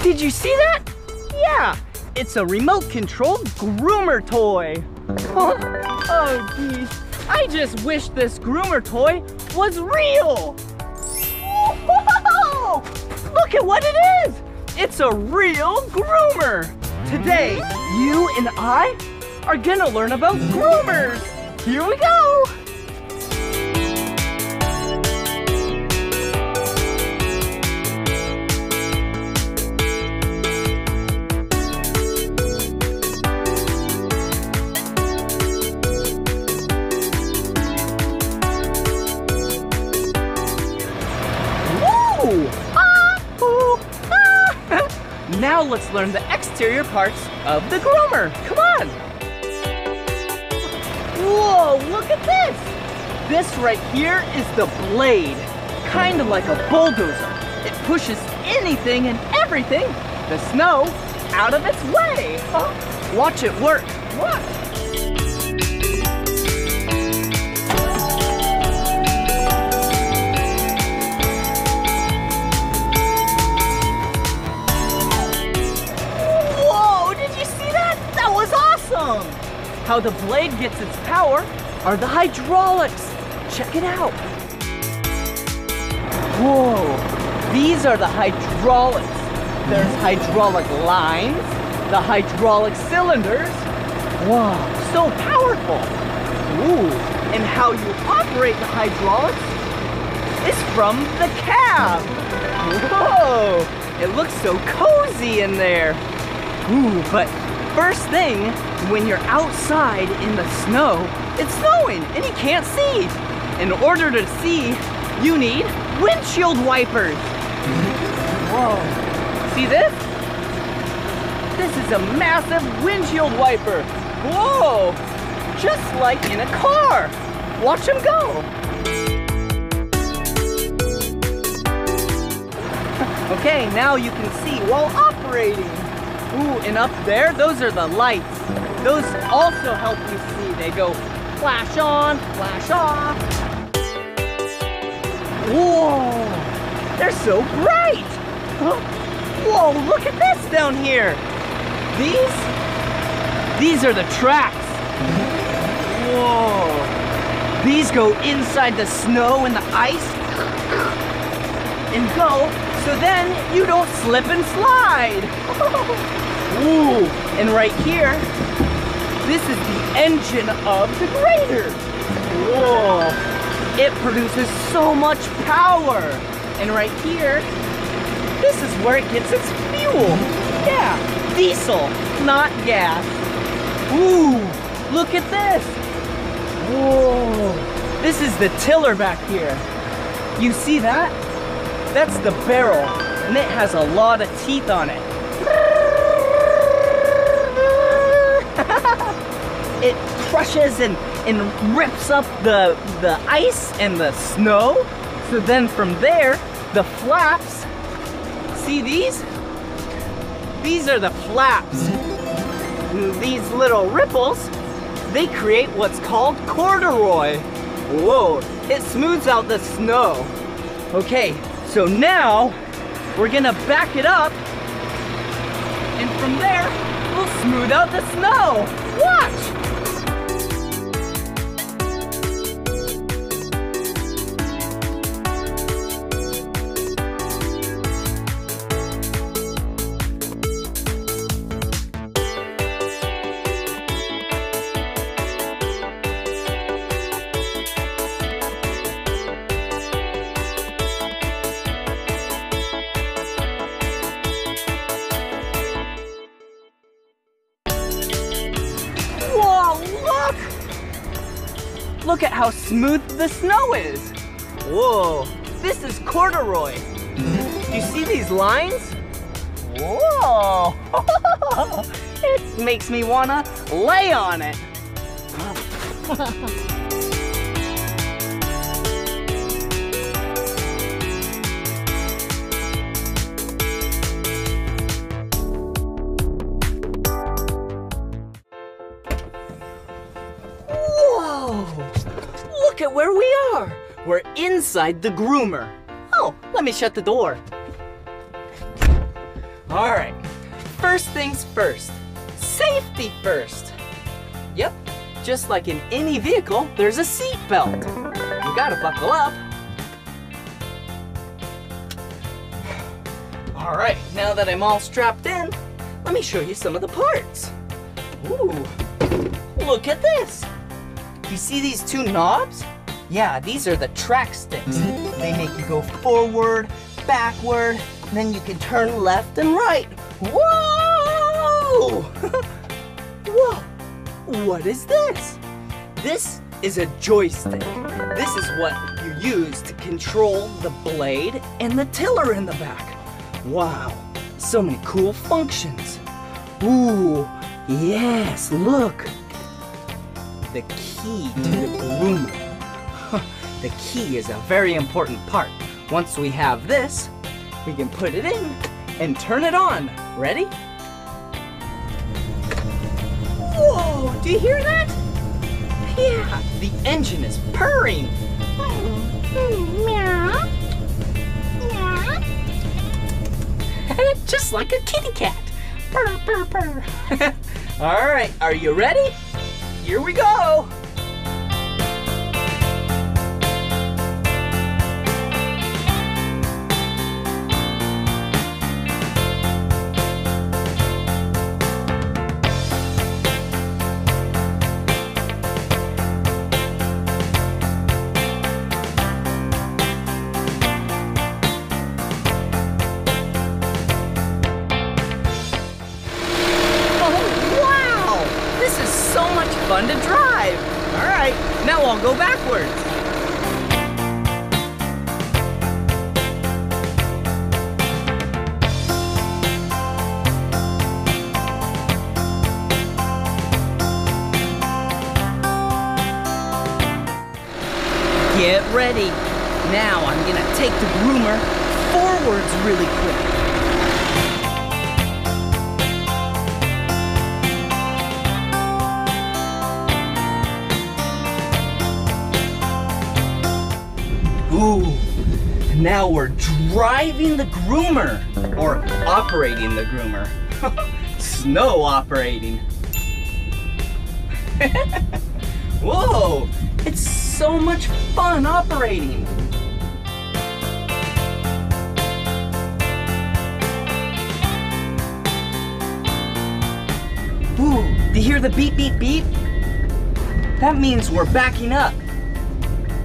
Did you see that? Yeah, it's a remote controlled groomer toy. Huh? Oh, oh geez, I just wish this groomer toy was real. Whoa! Look at what it is. It's a real groomer. Today, you and I are gonna learn about groomers. Here we go. Let's learn the exterior parts of the groomer. Come on. Whoa, look at this. This right here is the blade. Kind of like a bulldozer. It pushes anything and everything, the snow, out of its way. Huh? Watch it work. Watch. How the blade gets its power are the hydraulics. Check it out. Whoa, these are the hydraulics. There's hydraulic lines, the hydraulic cylinders. Wow, so powerful. Ooh, and how you operate the hydraulics is from the cab. Whoa, it looks so cozy in there. Ooh, but first thing, when you're outside in the snow, it's snowing and you can't see. In order to see, you need windshield wipers. Whoa, see this? This is a massive windshield wiper. Whoa, just like in a car. Watch them go. Okay, now you can see while operating. Ooh, and up there, those are the lights. Those also help you see. They go flash on, flash off. Whoa, they're so bright. Whoa, look at this down here. These, these are the tracks. Whoa. These go inside the snow and the ice and go so then you don't slip and slide. Ooh, and right here, this is the engine of the grader. Whoa, it produces so much power. And right here, this is where it gets its fuel. Yeah, diesel, not gas. Ooh, look at this. Whoa, this is the tiller back here. You see that? That's the barrel, and it has a lot of teeth on it. It crushes and, and rips up the, the ice and the snow. So then from there, the flaps, see these? These are the flaps. These little ripples, they create what's called corduroy. Whoa, it smooths out the snow. Okay, so now we're gonna back it up and from there, we'll smooth out the snow. Watch! Look at how smooth the snow is. Whoa, this is corduroy. Do you see these lines? Whoa! it makes me wanna lay on it. We're inside the groomer. Oh, let me shut the door. All right. First things first. Safety first. Yep. Just like in any vehicle, there's a seat belt. You gotta buckle up. All right, now that I'm all strapped in, let me show you some of the parts. Ooh, look at this. You see these two knobs? Yeah, these are the track sticks. They make you go forward, backward, then you can turn left and right. Whoa! Whoa! What is this? This is a joystick. This is what you use to control the blade and the tiller in the back. Wow, so many cool functions. Ooh, yes, look the key to the groomer. The key is a very important part. Once we have this, we can put it in and turn it on. Ready? Whoa, do you hear that? Yeah, the engine is purring. Meow. Meow. Just like a kitty cat. Purr, purr, purr. All right, are you ready? here we go. Get ready. Now I'm gonna take the groomer forwards really quick. Ooh, now we're driving the groomer, or operating the groomer. Snow operating. Whoa, so much fun operating. Ooh, do you hear the beep, beep, beep? That means we're backing up.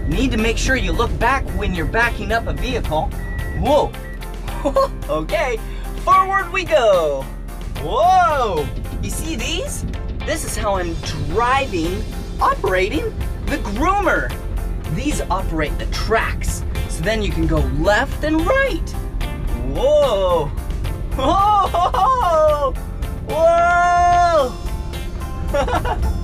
Need to make sure you look back when you're backing up a vehicle. Whoa. okay, forward we go. Whoa. You see these? This is how I'm driving, operating the groomer. These operate the tracks. So then you can go left and right. Whoa. Whoa. Whoa.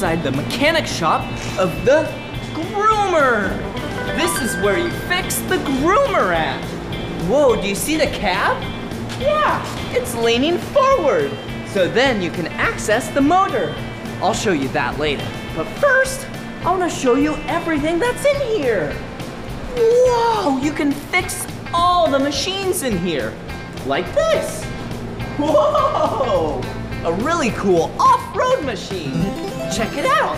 inside the mechanic shop of the groomer. This is where you fix the groomer at. Whoa, do you see the cab? Yeah, it's leaning forward. So then you can access the motor. I'll show you that later. But first, I want to show you everything that's in here. Whoa, you can fix all the machines in here. Like this. Whoa, a really cool off-road machine. Check it out.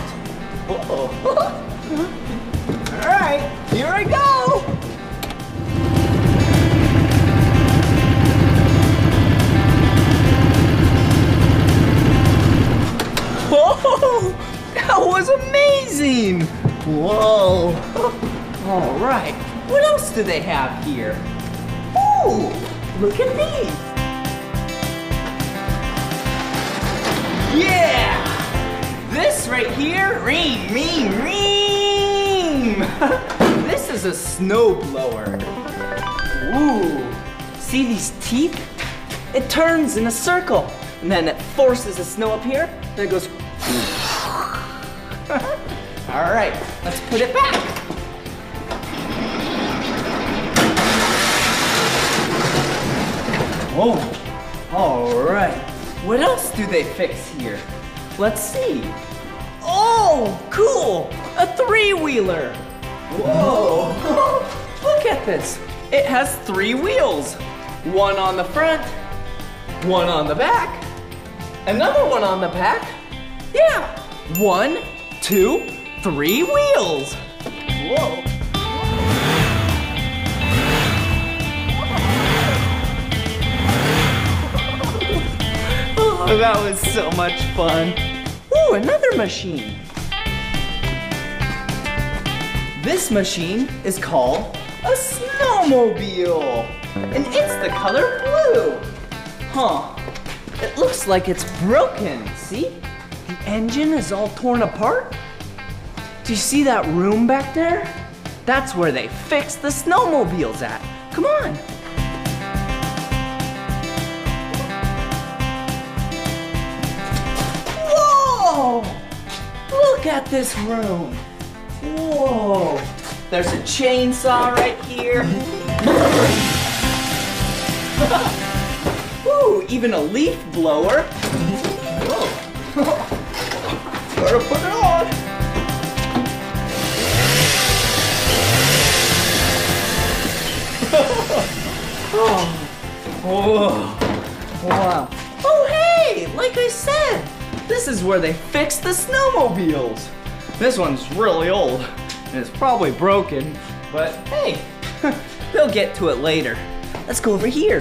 Whoa. All right, here I go. Whoa, that was amazing. Whoa. All right, what else do they have here? Ooh, look at these. Yeah! This right here, ream, ream, ream! this is a snow blower. Ooh, see these teeth? It turns in a circle, and then it forces the snow up here, then it goes. All right, let's put it back. Oh, all right. What else do they fix here? Let's see. Oh, cool! A three-wheeler. Whoa! Look at this. It has three wheels. One on the front, one on the back, another one on the back. Yeah, one, two, three wheels. Whoa. Oh, that was so much fun. Ooh, another machine. This machine is called a snowmobile. And it's the color blue. Huh. It looks like it's broken. See? The engine is all torn apart. Do you see that room back there? That's where they fix the snowmobiles at. Come on. Look at this room. Whoa! There's a chainsaw right here. Ooh, even a leaf blower. Whoa. Gotta put it on. oh. Whoa. Wow. Oh, hey, like I said, this is where they fix the snowmobiles. This one's really old and it's probably broken, but hey, they'll get to it later. Let's go over here.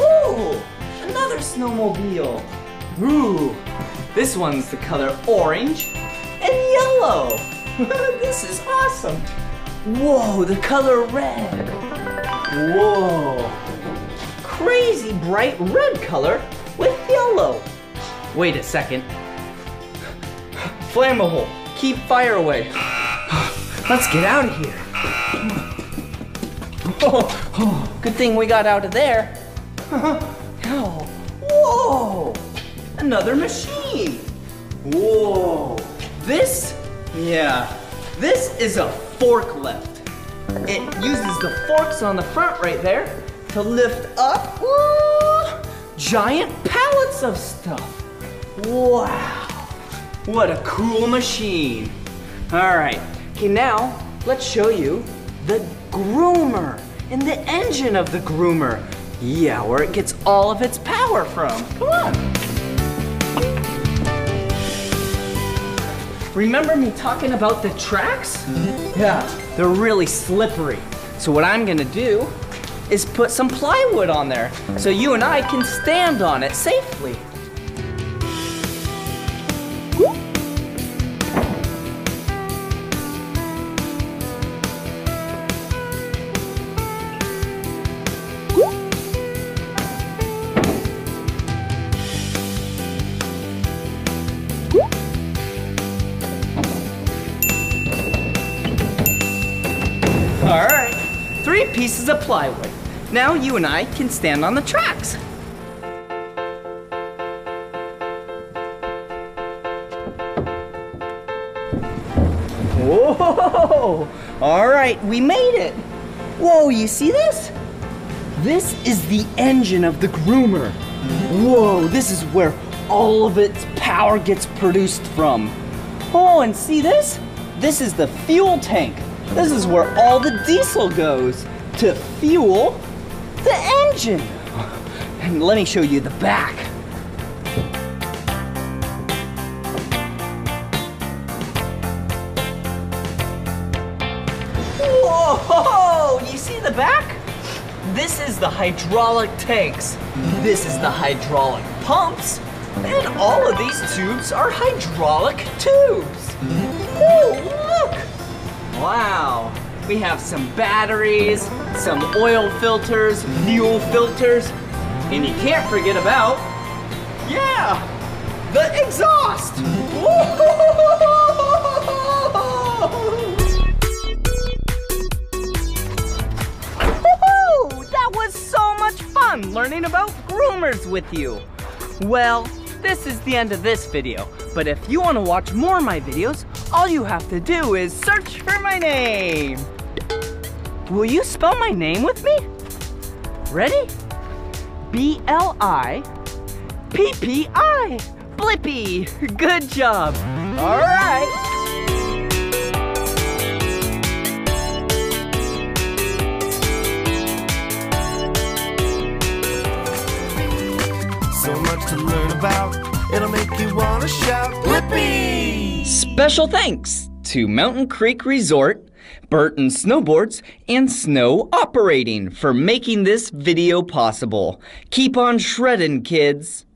Ooh, another snowmobile. Ooh, this one's the color orange and yellow. this is awesome. Whoa, the color red. Whoa, crazy bright red color with yellow. Wait a second. Flammable, keep fire away. Let's get out of here. Oh, oh, good thing we got out of there. Oh, whoa, another machine. Whoa, this, yeah, this is a forklift. It uses the forks on the front right there to lift up whoa, giant pallets of stuff. Wow, what a cool machine. All right, okay, now let's show you the groomer and the engine of the groomer. Yeah, where it gets all of its power from. Come on. Remember me talking about the tracks? Mm-hmm. Yeah, they're really slippery. So what I'm gonna do is put some plywood on there so you and I can stand on it safely. Now you and I can stand on the tracks. Whoa! All right, we made it. Whoa, you see this? This is the engine of the groomer. Whoa, this is where all of its power gets produced from. Oh, and see this? This is the fuel tank. This is where all the diesel goes to fuel the engine. And let me show you the back. Whoa! You see the back? This is the hydraulic tanks. This is the hydraulic pumps. And all of these tubes are hydraulic tubes. Look! Wow. We have some batteries, some oil filters, fuel filters, and you can't forget about, yeah, the exhaust. That was so much fun learning about groomers with you. Well, this is the end of this video, but if you want to watch more of my videos, all you have to do is search for my name. Will you spell my name with me? Ready? B-L-I P-P-I Blippi. Good job. All right. So much to learn about. It'll make you want to shout, Blippi! Special thanks to Mountain Creek Resort, Burton Snowboards, and Snow Operating for making this video possible. Keep on shredding, kids.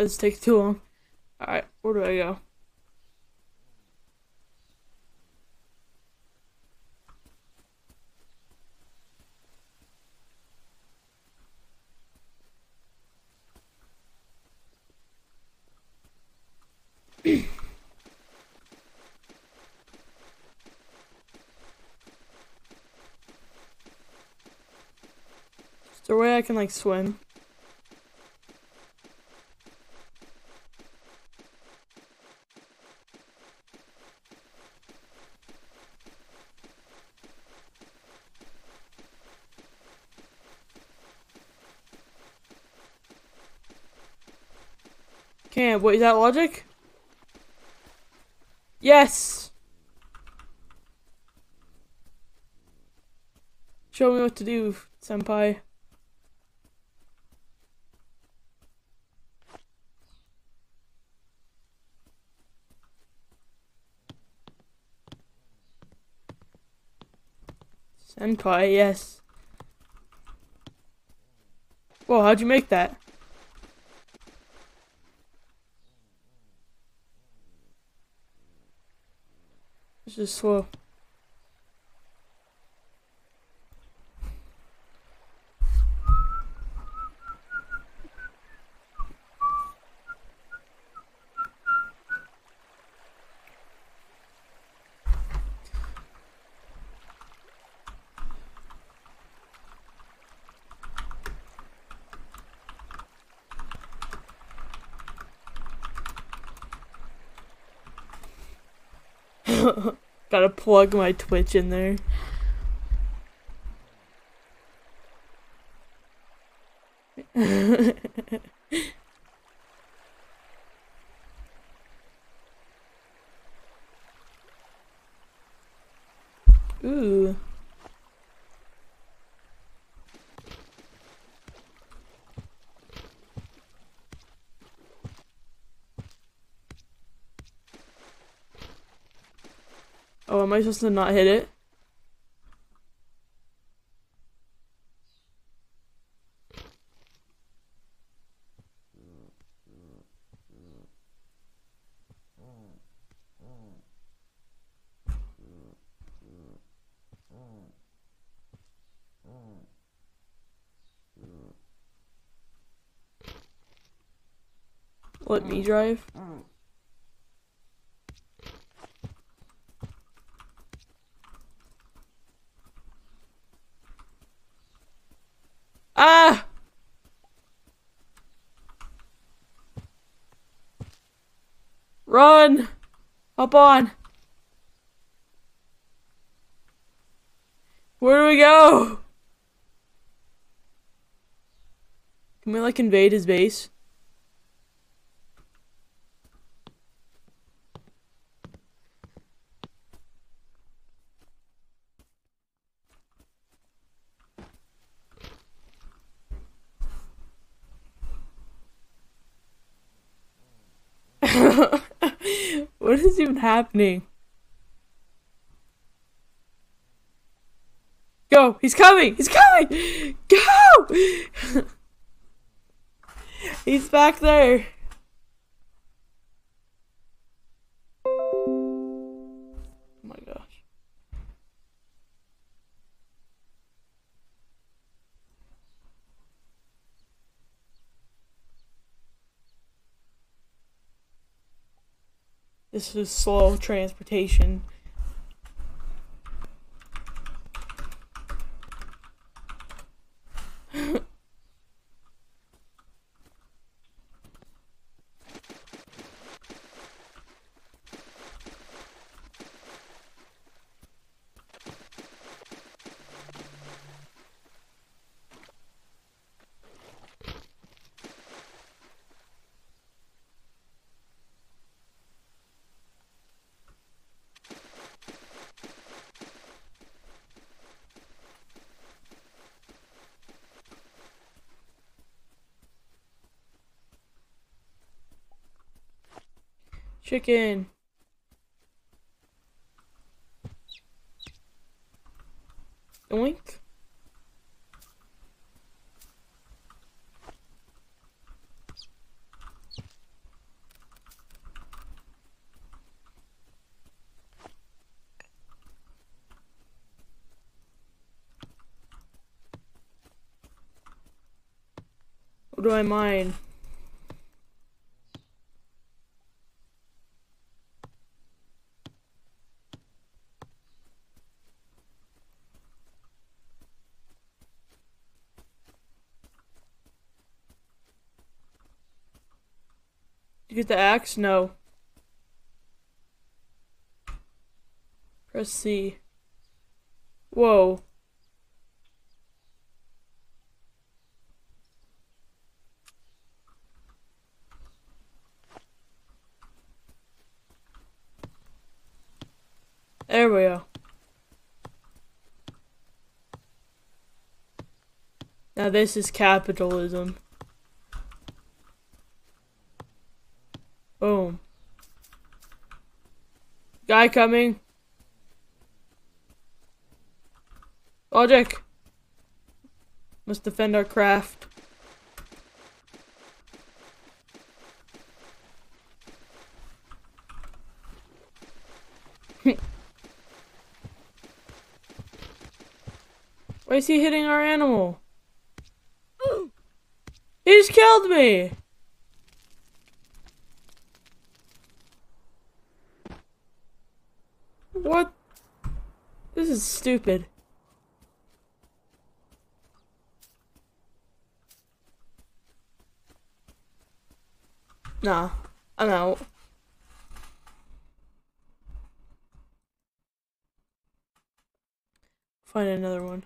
it's taking too long. Alright, where do I go? Is there a way I can like swim? Can't. That logic? Yes! Show me what to do, senpai. Senpai, yes. Whoa, how'd you make that? It's just slow. Gotta plug my Twitch in there. Ooh. Oh, am I supposed to not hit it? Let me drive. Ah! Run! Hop on! Where do we go? Can we like invade his base? what is even happening? Go! He's coming! He's coming! Go! He's back there. This is slow transportation. Chicken. Oink. What do I mine? You get the axe? No. Press C. Whoa. There we go. Now this is capitalism. Guy coming. Logic. Must defend our craft. Why is he hitting our animal? He just killed me! What? This is stupid. Nah, I'm out. Find another one.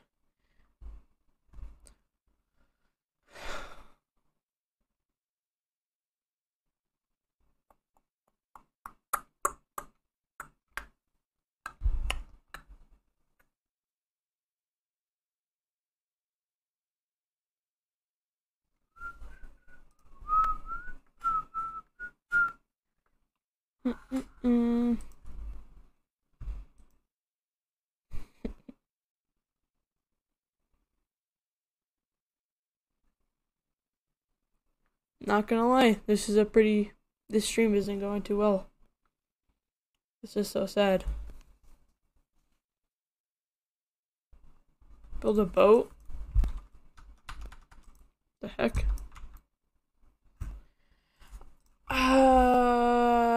Mm. Not gonna lie, this is a pretty. This stream isn't going too well. This is so sad. Build a boat? The heck? Uh,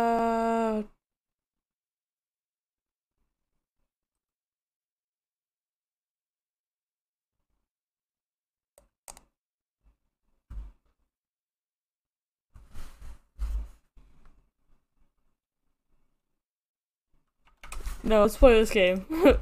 no, let's play this game.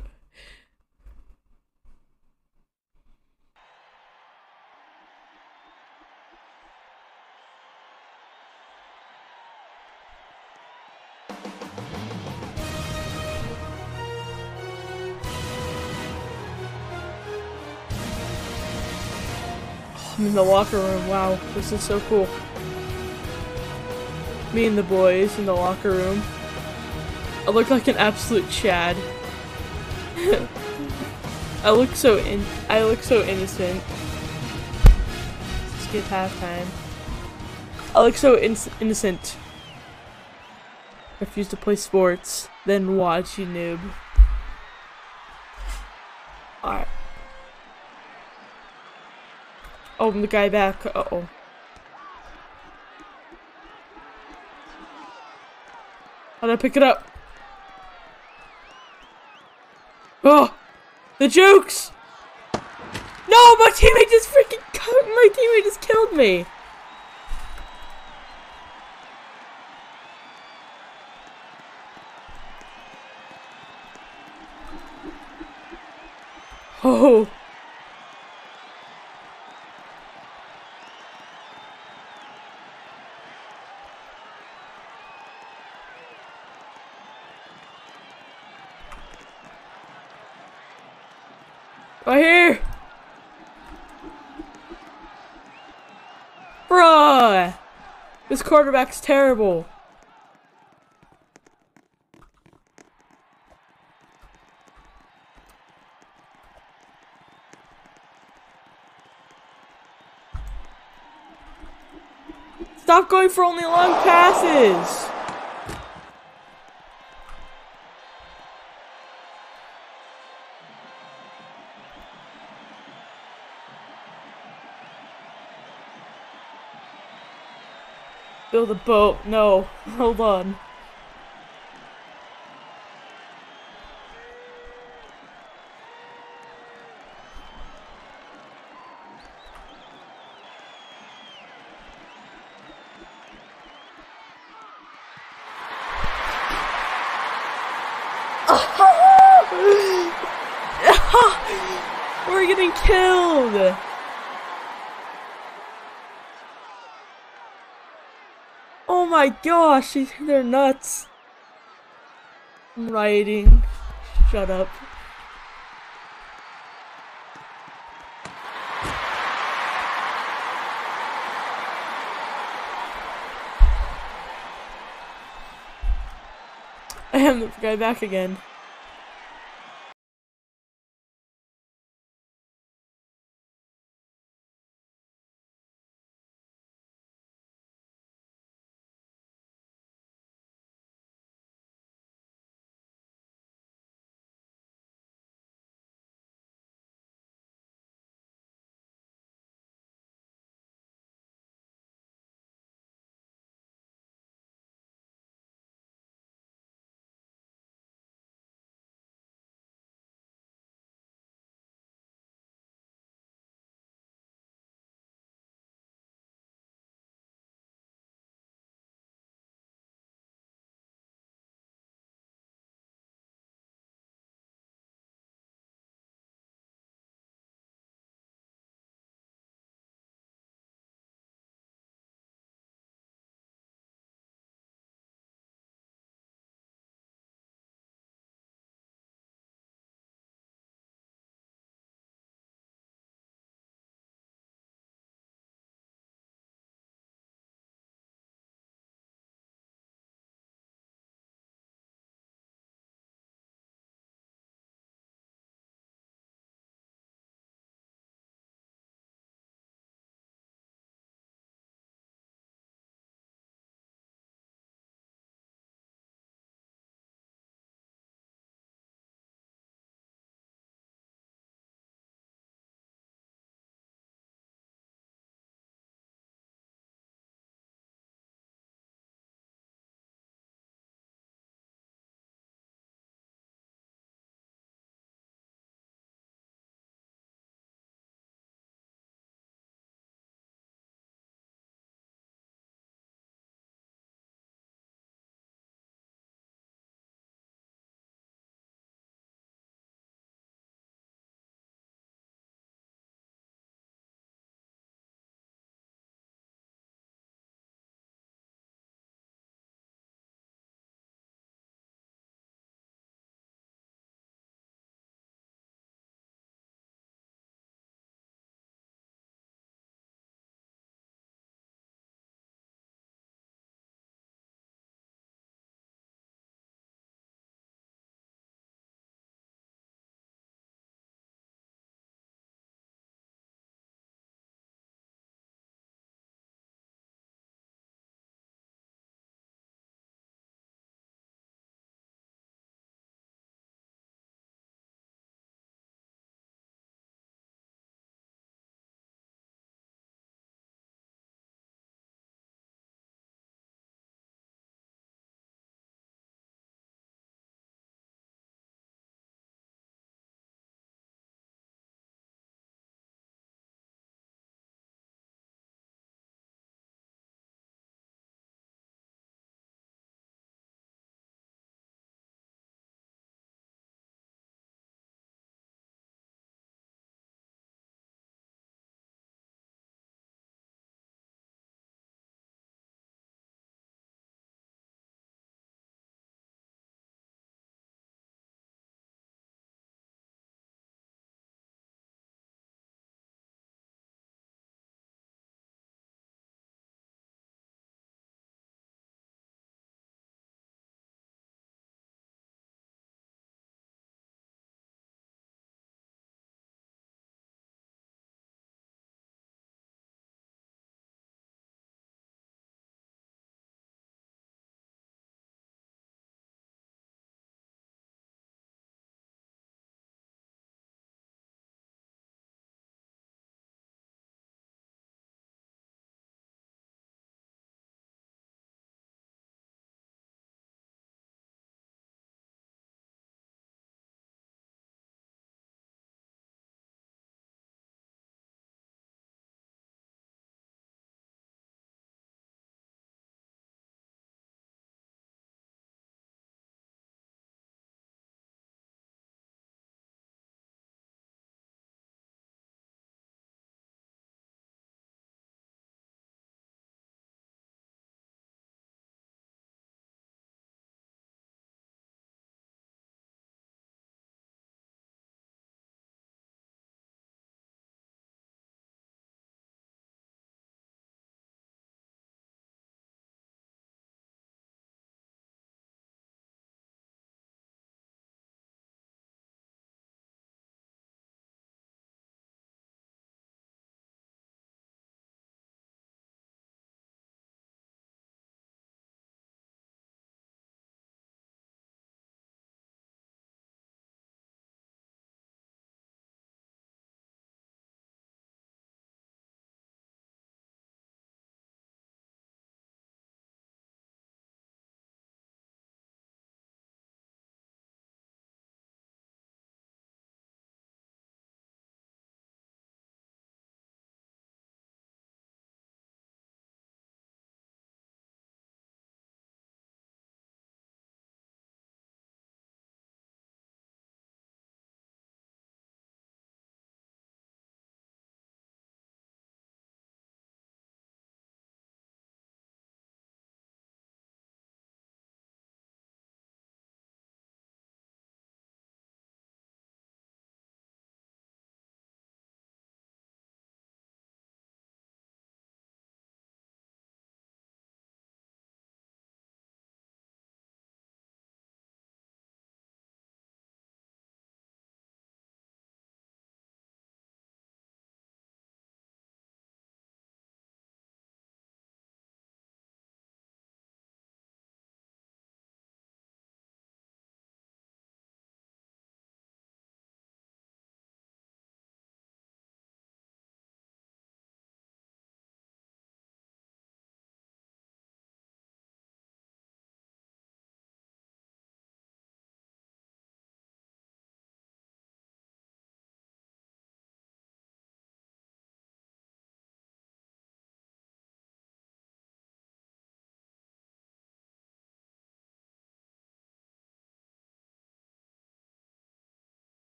I'm in the locker room. Wow, this is so cool. Me and the boys in the locker room. I look like an absolute Chad. I look so in. I look so innocent. Let's halftime. I look so in- innocent. Refuse to play sports, then watch you noob. Alright. Oh, the guy back. Uh oh. How'd I pick it up? Oh! The jokes! No, my teammate just freaking my teammate just killed me. Oh. Here! Bruh! This quarterback's terrible. Stop going for only long passes! Build a boat. No. Hold on. are getting killed. Oh my gosh, they're nuts. I'm rioting. Shut up. I am the guy back again.